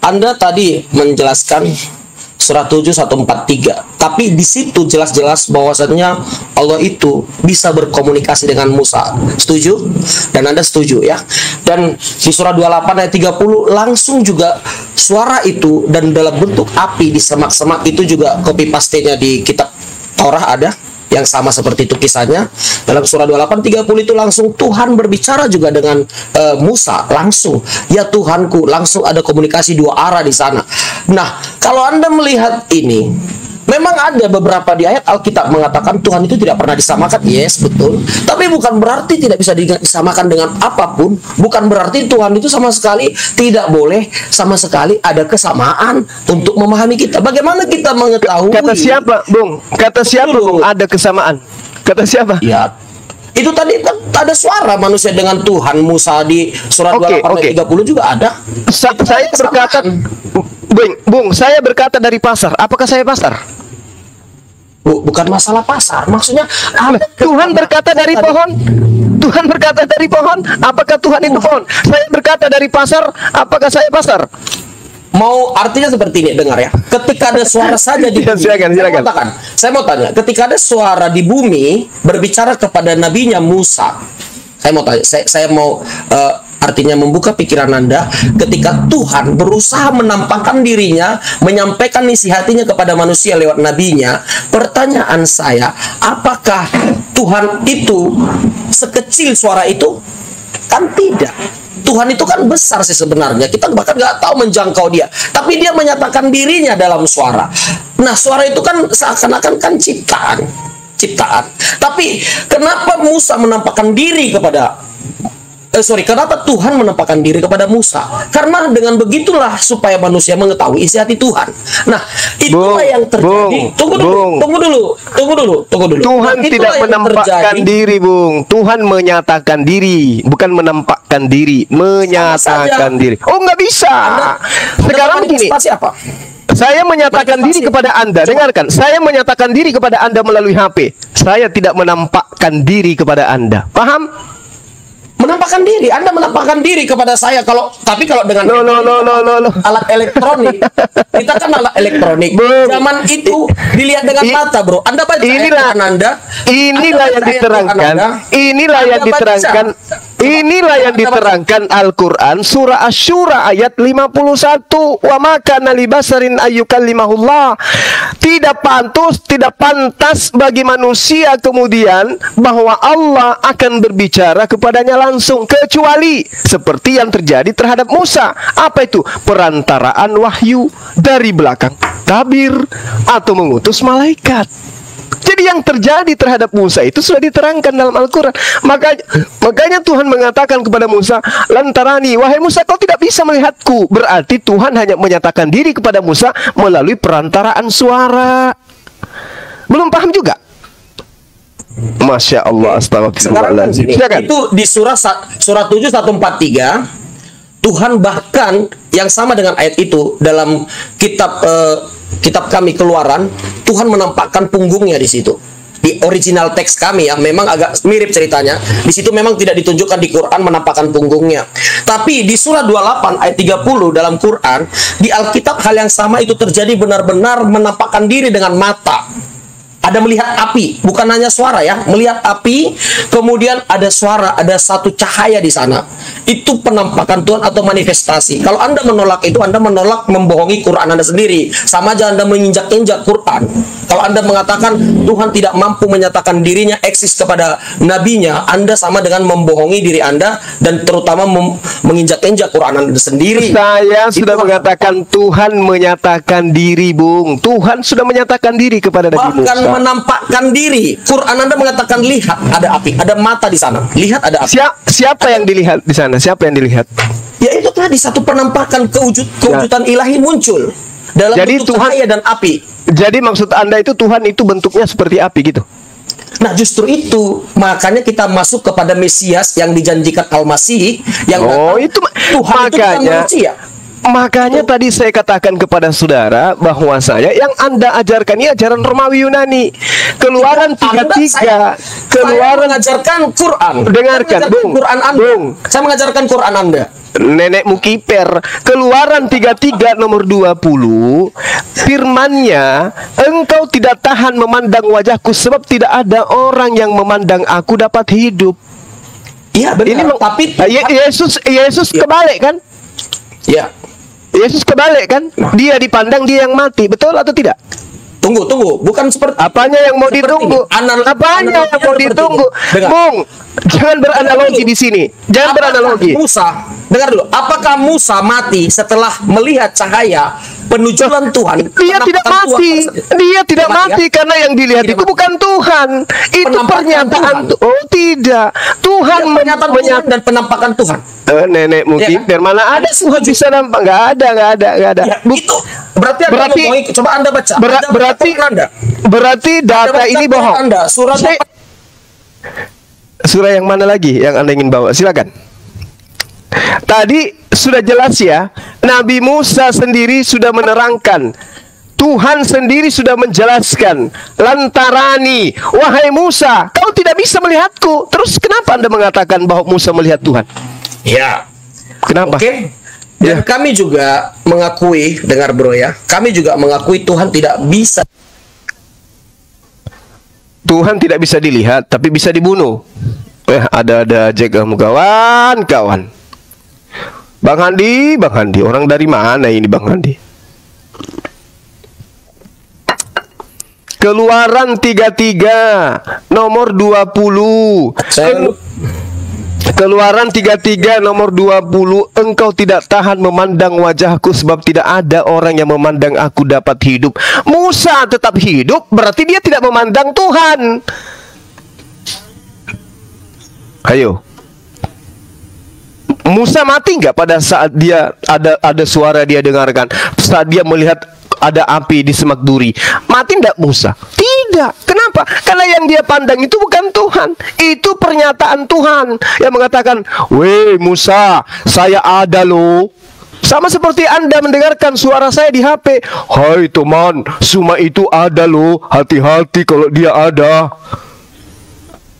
anda tadi menjelaskan surat 7 143. Tapi di situ jelas-jelas bahwasanya Allah itu bisa berkomunikasi dengan Musa. Setuju? Dan Anda setuju ya? Dan di surat 28 ayat 30 langsung juga suara itu dan dalam bentuk api di semak-semak itu juga copy paste-nya di kitab Torah ada yang sama seperti itu kisahnya. Dalam surah 28 30 itu langsung Tuhan berbicara juga dengan uh, Musa langsung. Ya Tuhanku langsung ada komunikasi dua arah di sana. Nah kalau Anda melihat ini Memang ada beberapa di ayat Alkitab mengatakan Tuhan itu tidak pernah disamakan. Yes, betul. Tapi bukan berarti tidak bisa disamakan dengan apa pun. Bukan berarti Tuhan itu sama sekali tidak boleh sama sekali ada kesamaan untuk memahami kita. Bagaimana kita mengetahui? Kata siapa, Bung? Kata siapa, Bung? Ada kesamaan. Kata siapa? Ya, itu tadi kan ada suara manusia dengan Tuhan Musa di surat okay, 28 okay. 30 juga ada. Sa saya berkata Bung, Bung, saya berkata dari pasar. Apakah saya pasar? Bu, bukan masalah pasar. Maksudnya ada Tuhan berkata dari pohon. Tuhan berkata dari pohon. Apakah Tuhan itu pohon? Saya berkata dari pasar. Apakah saya pasar? Mau artinya seperti ini dengar ya. Ketika ada suara saja di bumi, silakan, silakan. Saya, mau tanya, saya mau tanya, ketika ada suara di bumi berbicara kepada nabinya Musa, saya mau tanya, saya, saya mau uh, Artinya membuka pikiran Anda ketika Tuhan berusaha menampakkan dirinya, menyampaikan isi hatinya kepada manusia lewat nabinya. Pertanyaan saya, apakah Tuhan itu sekecil suara itu? Kan tidak. Tuhan itu kan besar sih sebenarnya. Kita bahkan nggak tahu menjangkau dia. Tapi dia menyatakan dirinya dalam suara. Nah, suara itu kan seakan-akan kan ciptaan. Ciptaan. Tapi kenapa Musa menampakkan diri kepada eh, sorry, kenapa Tuhan menampakkan diri kepada Musa? Karena dengan begitulah supaya manusia mengetahui isi hati Tuhan. Nah, itulah Bung, yang terjadi. Bung, tunggu dulu, Bung. tunggu dulu, tunggu dulu, tunggu dulu. Tuhan Nah, tidak menampakkan terjadi. diri, Bung. Tuhan menyatakan diri, bukan menampakkan diri, menyatakan saja. diri. Oh, nggak bisa. Anda- Sekarang begini, manifestasi apa? saya menyatakan diri kepada Anda. Dengarkan, saya menyatakan diri kepada Anda melalui HP. Saya tidak menampakkan diri kepada Anda. Paham? Menampakkan diri. Anda menampakkan diri kepada saya kalau tapi kalau dengan No, no, no, no, no, no. alat elektronik. Kita kan alat elektronik. Bung. Zaman itu dilihat dengan mata, Bro. Anda baca Inilah Anda. inilah Anda yang diterangkan. Anda. Inilah yang Anda baca. Inilah yang diterangkan Al-Qur'an surah Asy-Syura ayat 51. Wa maka nalibasarin ayyukallimahullah. Tidak pantas, tidak pantas bagi manusia kemudian bahwa Allah akan berbicara kepadanya langsung kecuali seperti yang terjadi terhadap Musa. Apa itu? Perantaraan wahyu dari belakang tabir atau mengutus malaikat. Jadi yang terjadi terhadap Musa itu sudah diterangkan dalam Al-Quran. Makanya, makanya Tuhan mengatakan kepada Musa, lantarani, wahai Musa, kau tidak bisa melihatku. Berarti Tuhan hanya menyatakan diri kepada Musa melalui perantaraan suara. Belum paham juga? Masya Allah, Sekarang astagfirullahaladzim. Silakan. itu di surah surah 7 143 Tuhan bahkan yang sama dengan ayat itu dalam kitab eh, kitab kami keluaran Tuhan menampakkan punggungnya di situ. Di original teks kami ya memang agak mirip ceritanya di situ memang tidak ditunjukkan di Quran menampakkan punggungnya. Tapi di surah 28 ayat 30 dalam Quran di Alkitab hal yang sama itu terjadi benar-benar menampakkan diri dengan mata. Ada melihat api, bukan hanya suara ya, melihat api, kemudian ada suara, ada satu cahaya di sana. Itu penampakan Tuhan atau manifestasi. Kalau Anda menolak itu, Anda menolak membohongi Quran Anda sendiri. Sama aja Anda menginjak-injak Quran. Kalau Anda mengatakan Tuhan tidak mampu menyatakan dirinya eksis kepada nabinya, Anda sama dengan membohongi diri Anda dan terutama menginjak-injak Quran Anda sendiri. Saya sudah Itulah- mengatakan Tuhan menyatakan diri, Bung. Tuhan sudah menyatakan diri kepada Nabi bahkan Musa. menampakkan diri. Quran Anda mengatakan lihat ada api, ada mata di sana. Lihat ada api. Sia- siapa yang dilihat di sana? Siapa yang dilihat? Ya itu tadi satu penampakan kewujud kewujudan ilahi muncul dalam Jadi bentuk Tuhan- cahaya dan api. Jadi maksud Anda itu Tuhan itu bentuknya seperti api gitu. Nah justru itu makanya kita masuk kepada Mesias yang dijanjikan Al-Masih yang Oh, datang. itu Tuhan itu bukan makanya manusia. Makanya tadi saya katakan kepada saudara bahwa saya yang Anda ajarkan ini ajaran Romawi Yunani. Keluaran Anda, 33, saya, saya keluaran mengajarkan Quran. Dengarkan, Saya mengajarkan Bung. Quran Anda. Bung. Saya mengajarkan Quran Anda. nenekmu kiper. Keluaran 33 nomor 20 firmannya engkau tidak tahan memandang wajahku sebab tidak ada orang yang memandang aku dapat hidup. Iya benar. Ini tapi Ye- Yesus Yesus Ya. kebalik kan? ya Yesus kebalik kan? Dia dipandang dia yang mati, betul atau tidak? Tunggu tunggu bukan seperti Apanya yang mau ditunggu? Anal- Apanya yang mau ditunggu? Dengar. Bung, jangan beranalogi di sini. Jangan Apakah beranalogi. Musa, dengar dulu. Apakah Musa mati setelah melihat cahaya penujulan Tuhan? Dia tidak Tuhan mati. tersebut? Dia tidak Dia mati ya? karena yang dilihat Tidak itu mati. bukan Tuhan. Itu pernyataan. Tuhan. Oh tidak. Tuhan Ya, pernyataan Tuhan menyatakan. dan penampakan Tuhan. Eh, nenek mungkin Ya kan? dari mana ada Tuhan bisa nampak? Gak ada, gak ada, gak ada. Ya, itu berarti berarti- coba Anda baca. Ber- Anda baca berarti Anda. berarti data ini bohong. Anda surat Saya- Surah yang mana lagi yang Anda ingin bawa? Silakan. Tadi sudah jelas ya, Nabi Musa sendiri sudah menerangkan. Tuhan sendiri sudah menjelaskan Lantarani Wahai Musa Kau tidak bisa melihatku Terus kenapa anda mengatakan bahwa Musa melihat Tuhan Ya. Kenapa Oke. Dan Ya. kami juga mengakui, dengar bro ya, kami juga mengakui Tuhan tidak bisa Tuhan tidak bisa dilihat Tapi bisa dibunuh. Eh ada-ada aja kamu kawan Kawan. Bang Handi Bang Handi Orang dari mana ini Bang Handi? Keluaran 33 Nomor 20 Saya Keluaran 33 nomor 20 Engkau tidak tahan memandang wajahku Sebab tidak ada orang yang memandang aku dapat hidup. Musa tetap hidup Berarti dia tidak memandang Tuhan. Ayo. Musa mati nggak pada saat dia ada ada suara dia dengarkan? Saat dia melihat ada api di semak duri mati nggak Musa tidak kenapa karena yang dia pandang itu bukan Tuhan itu pernyataan Tuhan yang mengatakan weh Musa saya ada loh sama seperti Anda mendengarkan suara saya di HP. Hai teman, Suma itu ada loh. Hati-hati kalau dia ada.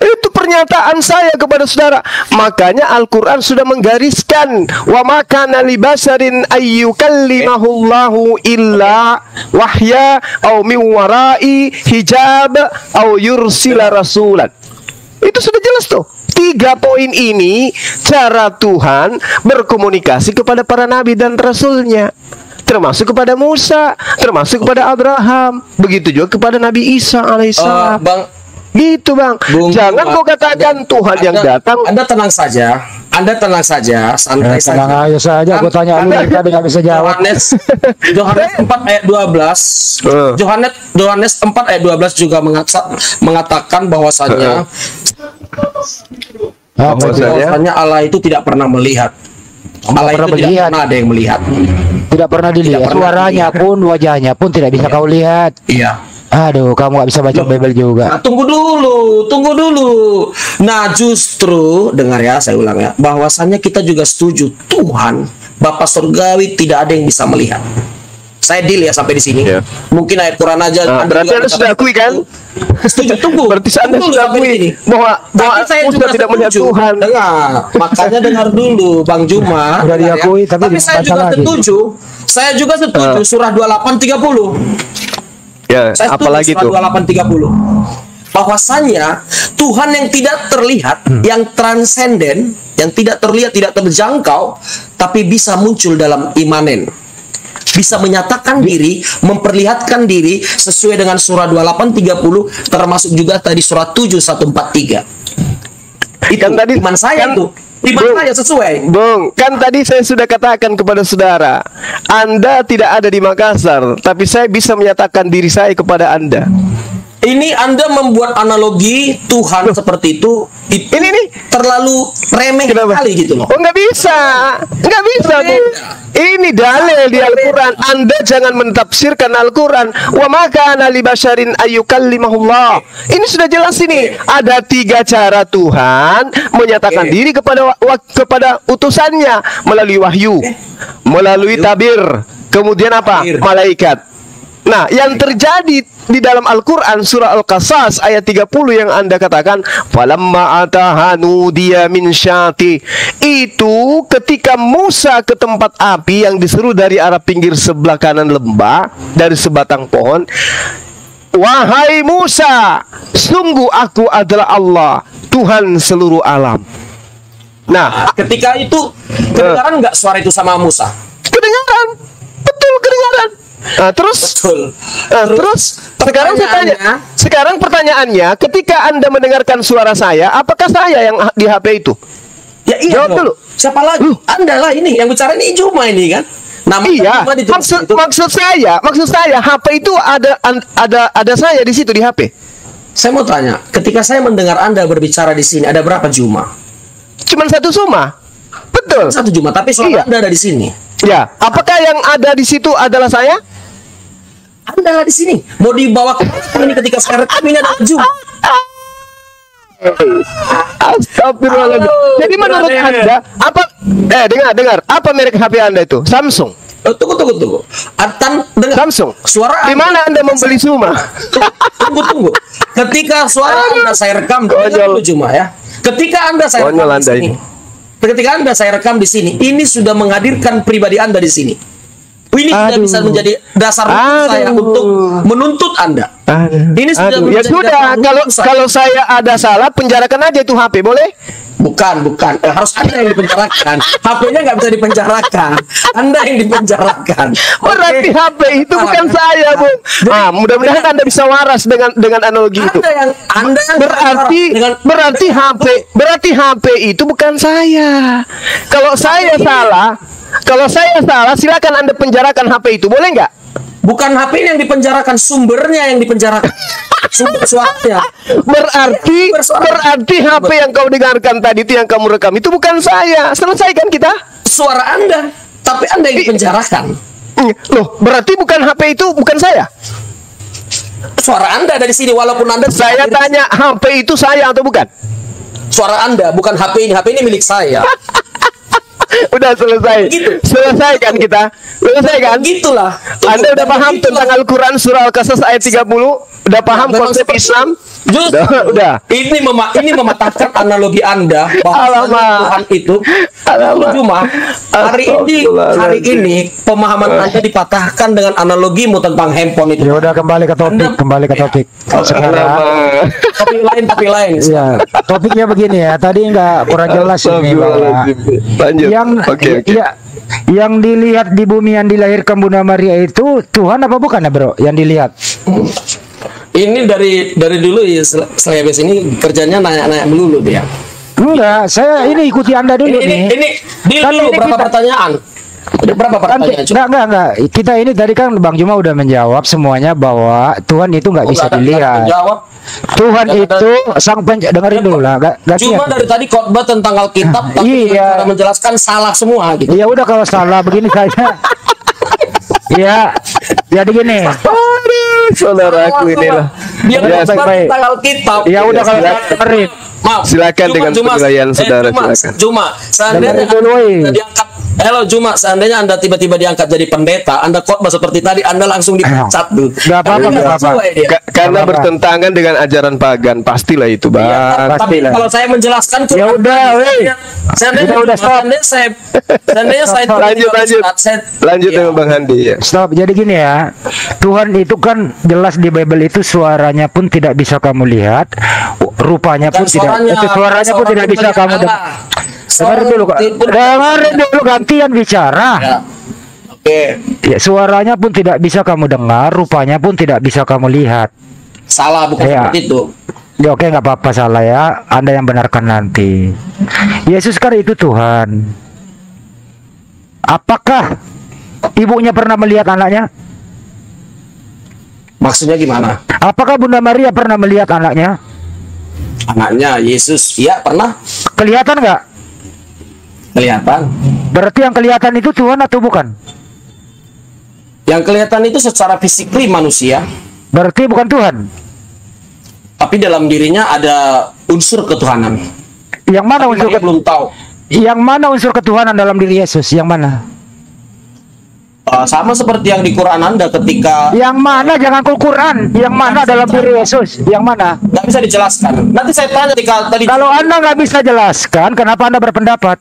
Itu pernyataan saya kepada saudara. Makanya Al-Quran sudah menggariskan. Wa makana li basarin ayyukallimahullahu illa wahya au min warai hijab au yursila rasulan. Itu sudah jelas tuh. Tiga poin ini cara Tuhan berkomunikasi kepada para nabi dan rasulnya. Termasuk kepada Musa, termasuk kepada Abraham, begitu juga kepada Nabi Isa alaihissalam. bang, Gitu bang. Bung, Jangan Bang, kau katakan Anda- Tuhan yang Anda- datang. Anda tenang saja. Anda tenang saja, santai Ya, tenang saja. aja saja, aku tanya lu tadi nggak bisa jawab. Yohanes Yohanes 4 ayat 12 Eh. Yohanes Yohanes 4 ayat 12 juga mengata- mengatakan itu? Bahwasanya- bahwasanya Allah itu tidak pernah melihat. Allah itu pernah tidak melihat. pernah ada yang melihat. Tidak pernah dilihat. pernah Suaranya dilihat. pun, wajahnya pun tidak bisa kau lihat. Iya. Aduh, kamu nggak bisa baca Bible juga. Nah, tunggu dulu, tunggu dulu. Nah, justru dengar ya, saya ulang ya, bahwasannya kita juga setuju Tuhan Bapa Surgawi tidak ada yang bisa melihat. Saya deal ya sampai di sini. Ya. Mungkin ayat Quran aja. Nah, berarti Anda sudah akui kan? Setuju, tunggu. Berarti Anda sudah akui bahwa bahwa Tapi saya juga tidak melihat setuju. Tuhan. Dengar, makanya dengar dulu Bang Juma. Udah dengar diakui, ya. tapi saya dibaca juga lagi. setuju. Saya juga setuju Ah. surah 28 30. Ya, Saya apalagi surah tuh? 28 30. Bahwasanya Tuhan yang tidak terlihat, Hmm. yang transenden, yang tidak terlihat, tidak terjangkau, tapi bisa muncul dalam imanen. Bisa menyatakan diri, memperlihatkan diri sesuai dengan surah 28 30 termasuk juga tadi surah 7 143. Itu Kan tadi- iman saya kan- itu. Iman Bung, saya sesuai. Bung, kan tadi saya sudah katakan kepada saudara, Anda tidak ada di Makassar, tapi saya bisa menyatakan diri saya kepada Anda. Ini Anda membuat analogi Tuhan seperti itu, itu Ini nih. terlalu remeh Kenapa? sekali gitu loh. Oh nggak bisa, nggak bisa bu. Ini dalil di Al-Quran. Anda jangan mentafsirkan Al-Quran. Wa maka ali basyarin ayyukallimahullah. Ini sudah jelas ini. Ada tiga cara Tuhan menyatakan diri kepada kepada utusannya melalui wahyu, melalui tabir, kemudian apa? Malaikat. Nah, yang terjadi di dalam Al-Quran surah Al-Qasas ayat 30 yang Anda katakan falamma atahanu dia min syati. Itu ketika Musa ke tempat api yang diseru dari arah pinggir sebelah kanan lembah dari sebatang pohon Wahai Musa sungguh aku adalah Allah Tuhan seluruh alam. Nah, Ketika itu kedengaran nggak suara itu sama Musa? kedengaran. Betul kedengaran nah, terus Betul. Nah, terus sekarang saya tanya, sekarang pertanyaannya, ketika anda mendengarkan suara saya, apakah saya yang di HP itu? Ya iya Jawab dong. dulu. Siapa lagi? Anda lah ini yang bicara ini Juma ini kan. Nama iya, Juma maksud itu. maksud saya, maksud saya HP itu ada ada ada saya di situ di HP. Saya mau tanya, ketika saya mendengar Anda berbicara di sini ada berapa Juma? Cuman satu suma. Betul. Satu Juma, tapi suara Iya. Anda ada di sini. Ya, apakah yang ada di situ adalah saya? Anda di sini. Mau dibawa ke mana ini ketika saya rekam ini ada Juma. Astagfirullahaladzim. Jadi menurut anda apa? Eh dengar dengar. Apa merek HP anda itu? Samsung. Oh, tunggu tunggu tunggu. Atan dengar Samsung. suara Di mana anda membeli Suma? tunggu tunggu. Ketika suara Anda saya rekam dulu Juma ya. Ketika Anda saya rekam di sini. ini. Ketika Anda saya rekam di sini, ini sudah menghadirkan pribadi Anda di sini. Ini sudah Aduh. bisa menjadi dasar hukum saya Aduh. untuk menuntut Anda. Aduh, Ini sudah aduh. ya sudah kalau saya. kalau saya ada salah penjarakan aja itu HP boleh Bukan, bukan. Eh, harus Anda yang dipenjarakan. HP-nya nggak bisa dipenjarakan. Anda yang dipenjarakan. berarti Oke? HP itu bukan Ah, saya bu Jadi- ah mudah-mudahan anda bisa waras dengan dengan analogi itu Anda yang Anda yang berarti dengan berarti HP berarti HP itu bukan saya kalau saya salah kalau saya salah silakan anda penjarakan HP itu boleh nggak bukan HP yang dipenjarakan, sumbernya yang dipenjarakan. sumber suaranya. Berarti berarti HP yang kau dengarkan tadi itu yang kamu rekam itu bukan saya. Selesaikan kita. Suara Anda, tapi Anda yang dipenjarakan. Loh, berarti bukan HP itu bukan saya. Suara Anda dari sini walaupun Anda Saya tanya HP itu saya atau bukan? suara Anda bukan HP ini. HP ini milik saya. Udah selesai. Begitu. Selesai kan kita? Selesai kan? Begitulah. Anda udah paham begitulah. tentang Al-Quran surah Al-Qasas ayat 30? Udah paham Memang konsep Islam? Justru Udah, udah. Ini mema ini mematahkan analogi Anda bahwa. Tuhan itu Alamak. cuma hari ini hari ini pemahaman Anda dipatahkan dengan analogimu tentang handphone itu. Ya udah kembali ke topik, Anda- kembali ke topik. Sekarang Alamak. Tapi lain tapi lain. ya topiknya begini ya. Tadi nggak kurang jelas ini bahwa Lanjut. yang Oke, oke. ya yang dilihat di bumi yang dilahirkan Bunda Maria itu Tuhan apa bukan ya bro? Yang dilihat? Ini dari dari dulu ya saya bes ini kerjanya nanya-nanya melulu dia. Enggak, saya ini ikuti anda dulu Ini ini, nih. ini Kan dulu ini berapa kita- pertanyaan? Berapa Kan, pertanyaan? Cuma enggak, enggak, enggak. Kita ini tadi kan Bang Juma udah menjawab semuanya bahwa Tuhan itu nggak bisa nggak ada- nggak ada dilihat. Jawab. Tuhan Nggak ada- itu sang penj dengerin dulu lah. Gak, gak Cuma dari tadi khotbah tentang Alkitab tapi Iya. cara menjelaskan salah semua gitu. Ya udah kalau salah begini saja. ya, jadi gini. Aduh, saudaraku inilah. Dia Ya, baik-baik. tentang Alkitab. Ya udah kalau silakan. dengerin. Maaf. Silakan dengan penilaian eh, saudara, silakan. Juma, seandainya diangkat Halo Juma, seandainya Anda tiba-tiba diangkat jadi pendeta, Anda khotbah seperti tadi, Anda langsung dipecat dulu. Gak apa-apa, Ini gak apa-apa. karena bertentangan dengan ajaran pagan, pastilah itu, Bang. Iya, tapi pastilah. kalau saya menjelaskan Ya udah, weh. seandainya- seandainya Udah, stop. seandainya saya seandainya saya Stop, lanjut, lanjut. Saya- Lanjut Iya. dengan Bang Handi ya. Stop. Jadi gini ya. Tuhan itu kan jelas di Bible itu suaranya pun tidak bisa kamu lihat, rupanya pun tidak suaranya, itu suaranya pun tidak bisa kamu Allah. Dengar. Dulu, Kak. Dengerin dulu gantian bicara. Ya. Oke, Ya, suaranya pun tidak bisa kamu dengar, rupanya pun tidak bisa kamu lihat. salah bukan Iya. seperti itu. Ya oke nggak apa-apa salah ya. Anda yang benarkan nanti. Yesus kan itu Tuhan. Apakah ibunya pernah melihat anaknya? Maksudnya gimana? Apakah Bunda Maria pernah melihat anaknya? Anaknya Yesus, iya pernah Kelihatan nggak? Kelihatan. Berarti yang kelihatan itu Tuhan atau bukan? Yang kelihatan itu secara fisikly manusia, Berarti bukan Tuhan. tapi dalam dirinya ada unsur ketuhanan. Yang mana unsur Maria ke- belum tahu. yang mana unsur ketuhanan dalam diri Yesus? Yang mana? Uh, sama seperti yang di Quran Anda ketika Yang mana jangan kul Quran? Yang mana dalam diri Yesus? Yang mana? nggak bisa dijelaskan. Nanti saya tanya ketika tadi Kalau Anda nggak bisa jelaskan, kenapa Anda berpendapat?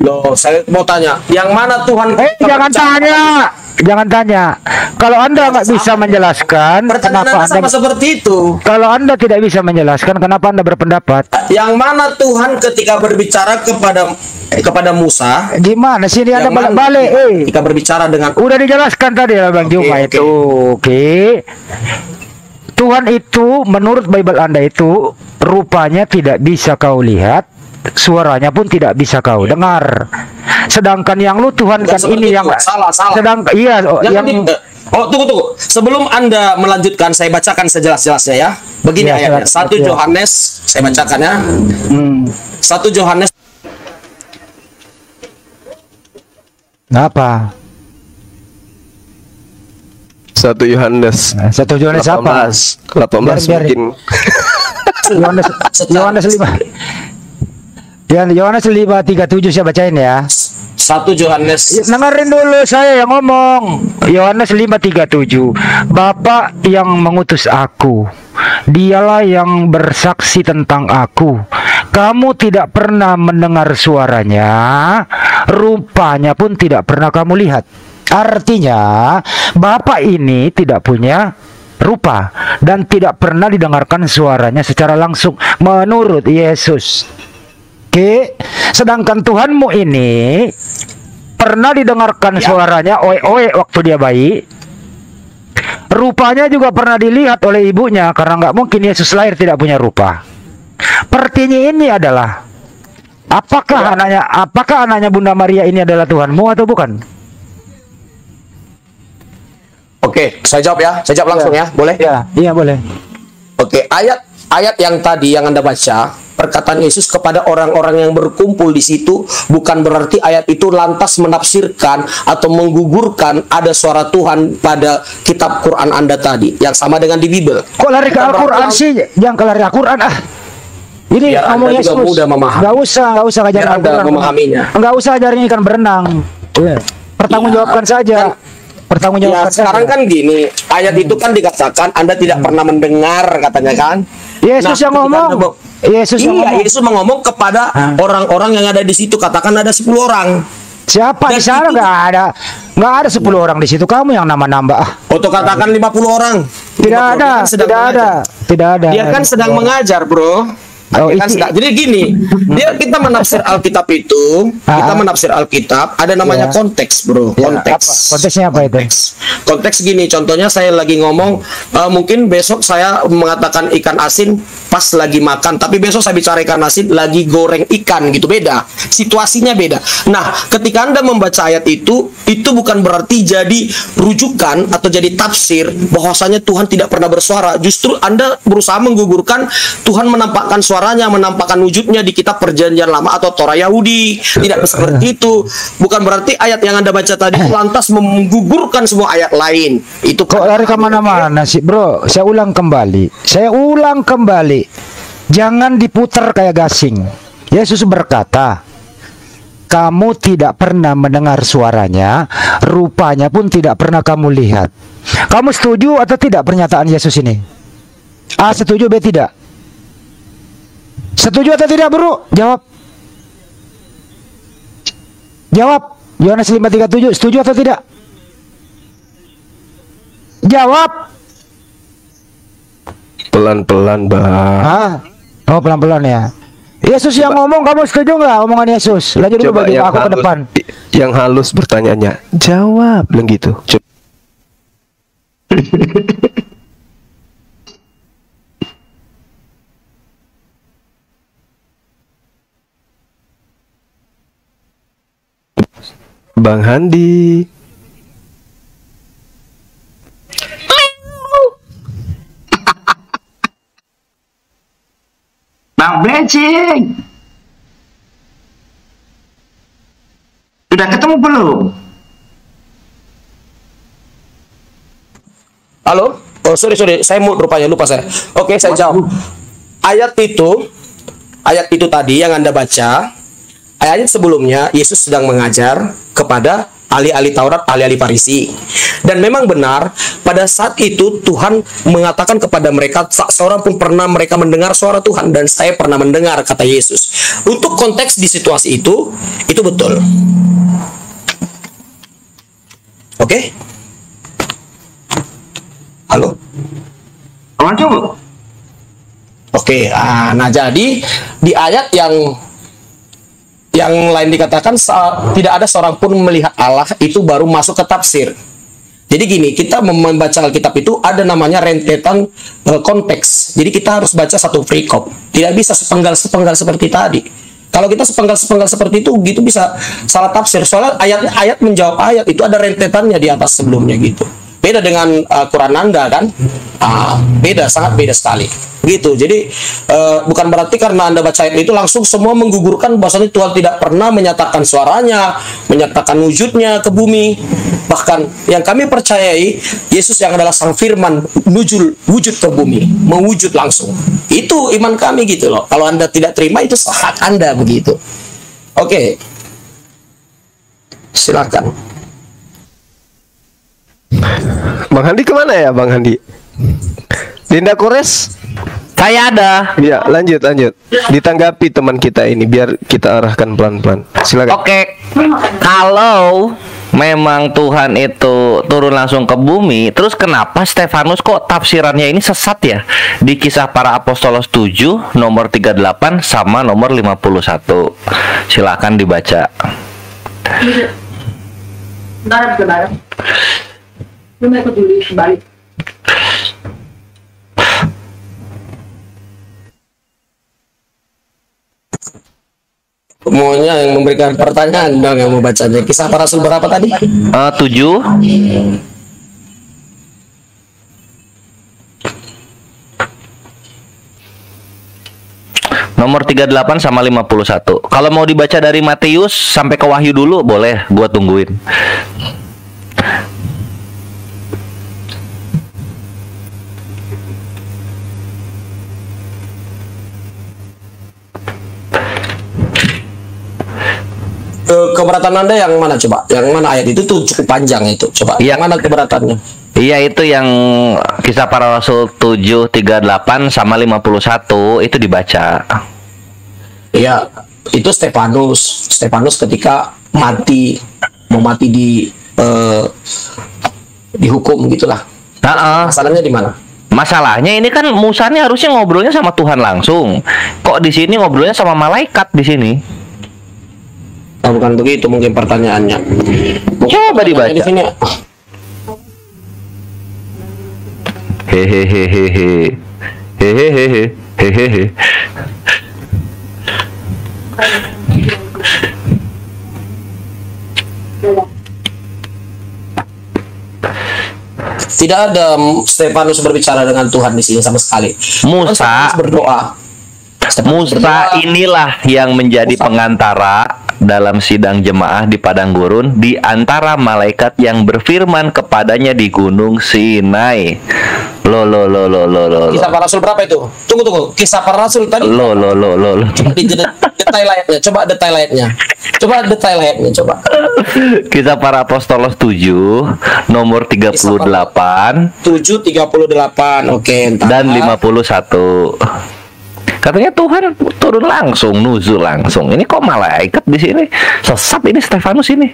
Loh, saya mau tanya, yang mana Tuhan? Eh, jangan tanya. Jangan tanya. Kalau Anda nggak bisa menjelaskan, Pertanyaan kenapa Anda seperti itu. kalau Anda tidak bisa menjelaskan, kenapa Anda berpendapat? Yang mana Tuhan ketika berbicara kepada eh, kepada Musa? Gimana sih yang mana balik-balik? Eh, Ketika berbicara dengan udah dijelaskan tadi ya Bang Juma oke. itu. Oke. Tuhan itu menurut Bible Anda itu rupanya tidak bisa kau lihat, suaranya pun tidak bisa kau yeah. dengar. Sedangkan yang lu Tuhan kan ini itu. yang salah salah. Sedang iya oh, yang, yang di, eh, Oh, tunggu tunggu. Sebelum Anda melanjutkan saya bacakan sejelas-jelasnya ya. Begini yeah, ayatnya. Satu ya. Yohanes saya bacakan ya. Hmm. Satu Yohanes Kenapa? Satu Yohanes. Nah, satu Yohanes apa? 18 biar, biar. mungkin. Yohanes Yohanes 5. Ya, Yohanes 5:37 saya bacain ya. Satu Yohanes. Ya, dengerin dulu saya yang ngomong. Yohanes 5:37. Bapak yang mengutus aku, dialah yang bersaksi tentang aku. Kamu tidak pernah mendengar suaranya, rupanya pun tidak pernah kamu lihat. Artinya, Bapak ini tidak punya rupa dan tidak pernah didengarkan suaranya secara langsung menurut Yesus. Oke, sedangkan Tuhanmu ini pernah didengarkan suaranya oe-oe waktu dia bayi. Rupanya juga pernah dilihat oleh ibunya karena nggak mungkin Yesus lahir tidak punya rupa. Pertanyaan ini adalah apakah anaknya apakah anaknya Bunda Maria ini adalah Tuhanmu atau bukan? Oke, saya jawab ya. Saya jawab langsung ya. Boleh? Ya, iya boleh. Oke, ayat ayat yang tadi yang Anda baca, perkataan Yesus kepada orang-orang yang berkumpul di situ bukan berarti ayat itu lantas menafsirkan atau menggugurkan ada suara Tuhan pada kitab Quran Anda tadi yang sama dengan di Bible. Kok lari ke Al-Quran sih? Jangan ke lari Al-Quran ah. Ini ngomong juga Yesus. mudah memahami. Gak usah, gak usah ngajarin Biar Anda memahaminya. Gak usah ajarin ikan berenang. Iya. Pertanggungjawabkan saja. Ya Pertanggungjawabkan sekarang saja. kan gini, ayat itu kan dikatakan Anda tidak pernah mendengar katanya kan? Yesus Nah, yang ngomong. Anda Yesus iya, ngomong. Yesus mengomong kepada orang-orang yang ada di situ. Katakan ada 10 orang. Siapa Dan di sana nggak ada nggak ada 10 orang di situ. Kamu yang nama-nambah. Ah, Atau katakan 50 orang. Tidak 50 ada, sedang tidak ada, tidak ada. Dia kan sedang mengajar, Bro. Oh, kan itu- sedang- jadi gini, dia kita menafsir Alkitab itu, kita Ah. menafsir Alkitab ada namanya Ya. konteks, Bro. Ya, Konteks. apa? Konteksnya apa itu? Konteks. Konteks gini, contohnya saya lagi ngomong, eh, mungkin besok saya mengatakan ikan asin pas lagi makan, tapi besok saya bicara ikan asin lagi goreng ikan gitu beda, situasinya beda. Nah, ketika anda membaca ayat itu, itu bukan berarti jadi rujukan atau jadi tafsir bahwasanya Tuhan tidak pernah bersuara. Justru anda berusaha menggugurkan Tuhan menampakkan suaranya, menampakkan wujudnya di kitab Perjanjian Lama atau Torah Yahudi. Tidak seperti itu. Bukan berarti ayat yang anda baca tadi itu lantas menggugurkan semua ayat lain. Itu Kok lari ke mana-mana sih bro? Saya ulang kembali. Saya ulang kembali. Jangan diputar kayak gasing. Yesus berkata, kamu tidak pernah mendengar suaranya, rupanya pun tidak pernah kamu lihat. Kamu setuju atau tidak pernyataan Yesus ini? A setuju, B tidak. Setuju atau tidak, Bro? Jawab. Jawab. Yohanes 5:37, setuju atau tidak? Jawab. Pelan-pelan, Bang. Ah. Oh, pelan-pelan ya. Yesus yang ngomong, kamu setuju nggak omongan Yesus? Lanjut dulu bagi aku ke halus, depan. yang halus bertanyanya, jawab, bilang gitu. Coba. Bang Handi. Bang Blecing. Sudah ketemu belum? Halo? Oh, sorry, sorry. Saya mau rupanya lupa saya. Oke, saya jawab. Ayat itu, ayat itu tadi yang Anda baca, ayat sebelumnya Yesus sedang mengajar kepada ahli-ahli Taurat, ahli-ahli Farisi. Dan memang benar, pada saat itu Tuhan mengatakan kepada mereka, tak seorang pun pernah mereka mendengar suara Tuhan dan saya pernah mendengar kata Yesus. Untuk konteks di situasi itu, itu betul. Oke? Halo? Maju. Oke, ah, nah jadi di ayat yang yang lain dikatakan tidak ada seorang pun melihat Allah itu baru masuk ke tafsir. Jadi gini, kita mem- membaca Alkitab itu ada namanya rentetan eh, konteks. Jadi kita harus baca satu perikop. Tidak bisa sepenggal-sepenggal seperti tadi. Kalau kita sepenggal-sepenggal seperti itu, gitu bisa salah tafsir. Soalnya ayat ayat menjawab ayat itu ada rentetannya di atas sebelumnya gitu. Beda dengan uh, Quran Anda kan? Ah, beda, sangat beda sekali. Gitu. Jadi eh, bukan berarti karena Anda baca ayat itu langsung semua menggugurkan bahwasanya Tuhan tidak pernah menyatakan suaranya, menyatakan wujudnya ke bumi. Bahkan yang kami percayai Yesus yang adalah sang firman nujul wujud ke bumi, mewujud langsung. Itu iman kami gitu loh. Kalau Anda tidak terima itu hak Anda begitu. Oke. Silakan. Bang Handi ke mana ya, Bang Handi? Dinda Kores? Saya ada. Ya, lanjut, lanjut. Ditanggapi teman kita ini, biar kita arahkan pelan-pelan. Silakan. Oke. Kalau memang Tuhan itu turun langsung ke bumi, terus kenapa Stefanus kok tafsirannya ini sesat ya? Di kisah para apostolos 7 nomor 38 sama nomor 51. Silakan dibaca. Bentar, bentar. Lu ikut dulu balik. Semuanya yang memberikan pertanyaan dong yang mau bacanya. Kisah para rasul berapa tadi? 7 7 Nomor 38 sama 51. Kalau mau dibaca dari Matius sampai ke Wahyu dulu boleh, gua tungguin. Eh, keberatan anda yang mana coba yang mana ayat itu tuh cukup panjang itu coba Iya. yang mana keberatannya Iya itu yang kisah para rasul 738 sama 51 itu dibaca. Iya, itu Stefanus. Stefanus ketika mati, mau mati di eh, dihukum gitulah. Nah, Masalahnya di mana? masalahnya ini kan Musa ini harusnya ngobrolnya sama Tuhan langsung. Kok di sini ngobrolnya sama malaikat di sini? Oh, bukan begitu mungkin pertanyaannya. Mungkin Coba dibaca. Di sini. Hehehehehe. Hehehehe. Hehehe. Tidak ada Stefanus berbicara dengan Tuhan di sini sama sekali. Musa. Stefanus berdoa. Stefanus Musa berdoa. inilah yang menjadi Musa. pengantara dalam sidang jemaah di padang gurun di antara malaikat yang berfirman kepadanya di gunung Sinai. Lo lo lo lo lo lo. Kisah para Rasul berapa itu? Tunggu tunggu. Kisah para Rasul tadi. Lo lo lo lo lo. Coba detail ayatnya. Coba detail ayatnya. Coba detail ayatnya. Coba. Kisah para apostolos 7 nomor 38 738. Oke, entar. dan 51. Katanya Tuhan turun langsung, nuzul langsung. Ini kok malaikat di sini? Sesat ini Stefanus ini.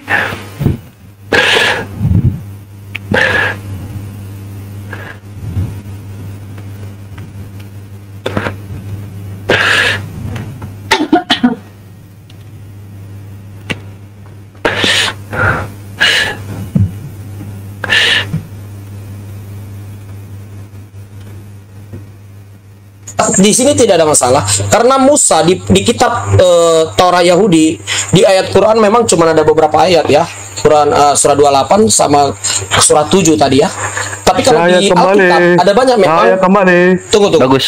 Di sini tidak ada masalah karena Musa di, di kitab eh, Torah Yahudi di ayat Quran memang cuma ada beberapa ayat ya Quran eh, surah 28 sama surah 7 tadi ya tapi kalau Saya di kembali. Alkitab ada banyak memang Saya kembali. tunggu tunggu Bagus.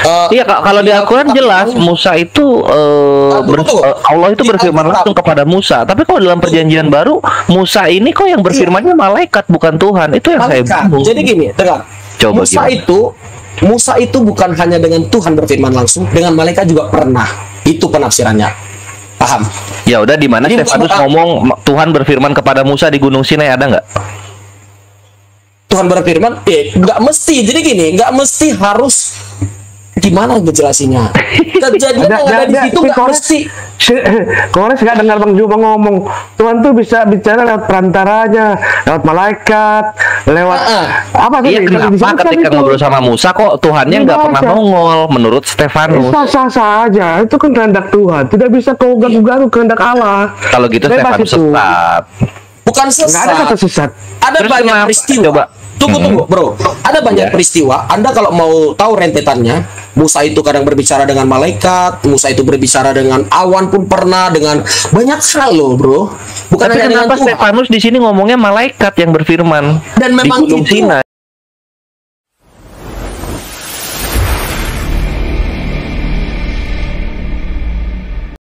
Eh, Iya, Kak, kalau di Al-Quran Alkitab jelas Musa itu Ah, tunggu, ber- tunggu. Allah itu berfirman Alkitab. langsung kepada Musa. Tapi kalau dalam perjanjian baru Musa ini kok yang berfirmannya malaikat bukan Tuhan. Itu yang saya Malaikat. bingung. Jadi gini, dengar. Coba Musa gimana? itu Musa itu bukan hanya dengan Tuhan berfirman langsung, dengan malaikat juga pernah. Itu penafsirannya. Paham? Ya udah di mana Stefanus ngomong "Ma- Tuhan berfirman kepada Musa di Gunung Sinai ada nggak? Tuhan berfirman, eh, nggak mesti. Jadi gini, nggak mesti harus gimana ngejelasinnya. Kejadian yang ada di situ nggak mesti. Kores nggak dengar Bang Juma ngomong Tuhan tuh bisa bicara lewat perantaranya Lewat malaikat Lewat Ah, ah. Apa tadi? Iya kenapa ketika itu. ngobrol sama Musa kok Tuhannya nggak pernah nongol menurut Stefanus? Sah sah saja, itu kan kehendak Tuhan. Tidak bisa kau ganggu-ganggu kehendak Allah. Kalau gitu Stefanus sesat. Bukan Nggak ada sesat. kata sesat. Ada Terus banyak peristiwa. Coba. Tunggu tunggu, bro. Ada banyak Ya. peristiwa. Anda kalau mau tahu rentetannya, Musa itu kadang berbicara dengan malaikat, Musa itu berbicara dengan awan pun pernah dengan banyak hal loh, bro. Bukan Tapi hanya dengan kenapa Tuhan. Stefanus di sini ngomongnya malaikat yang berfirman Dan di memang Gunung itu Sinai?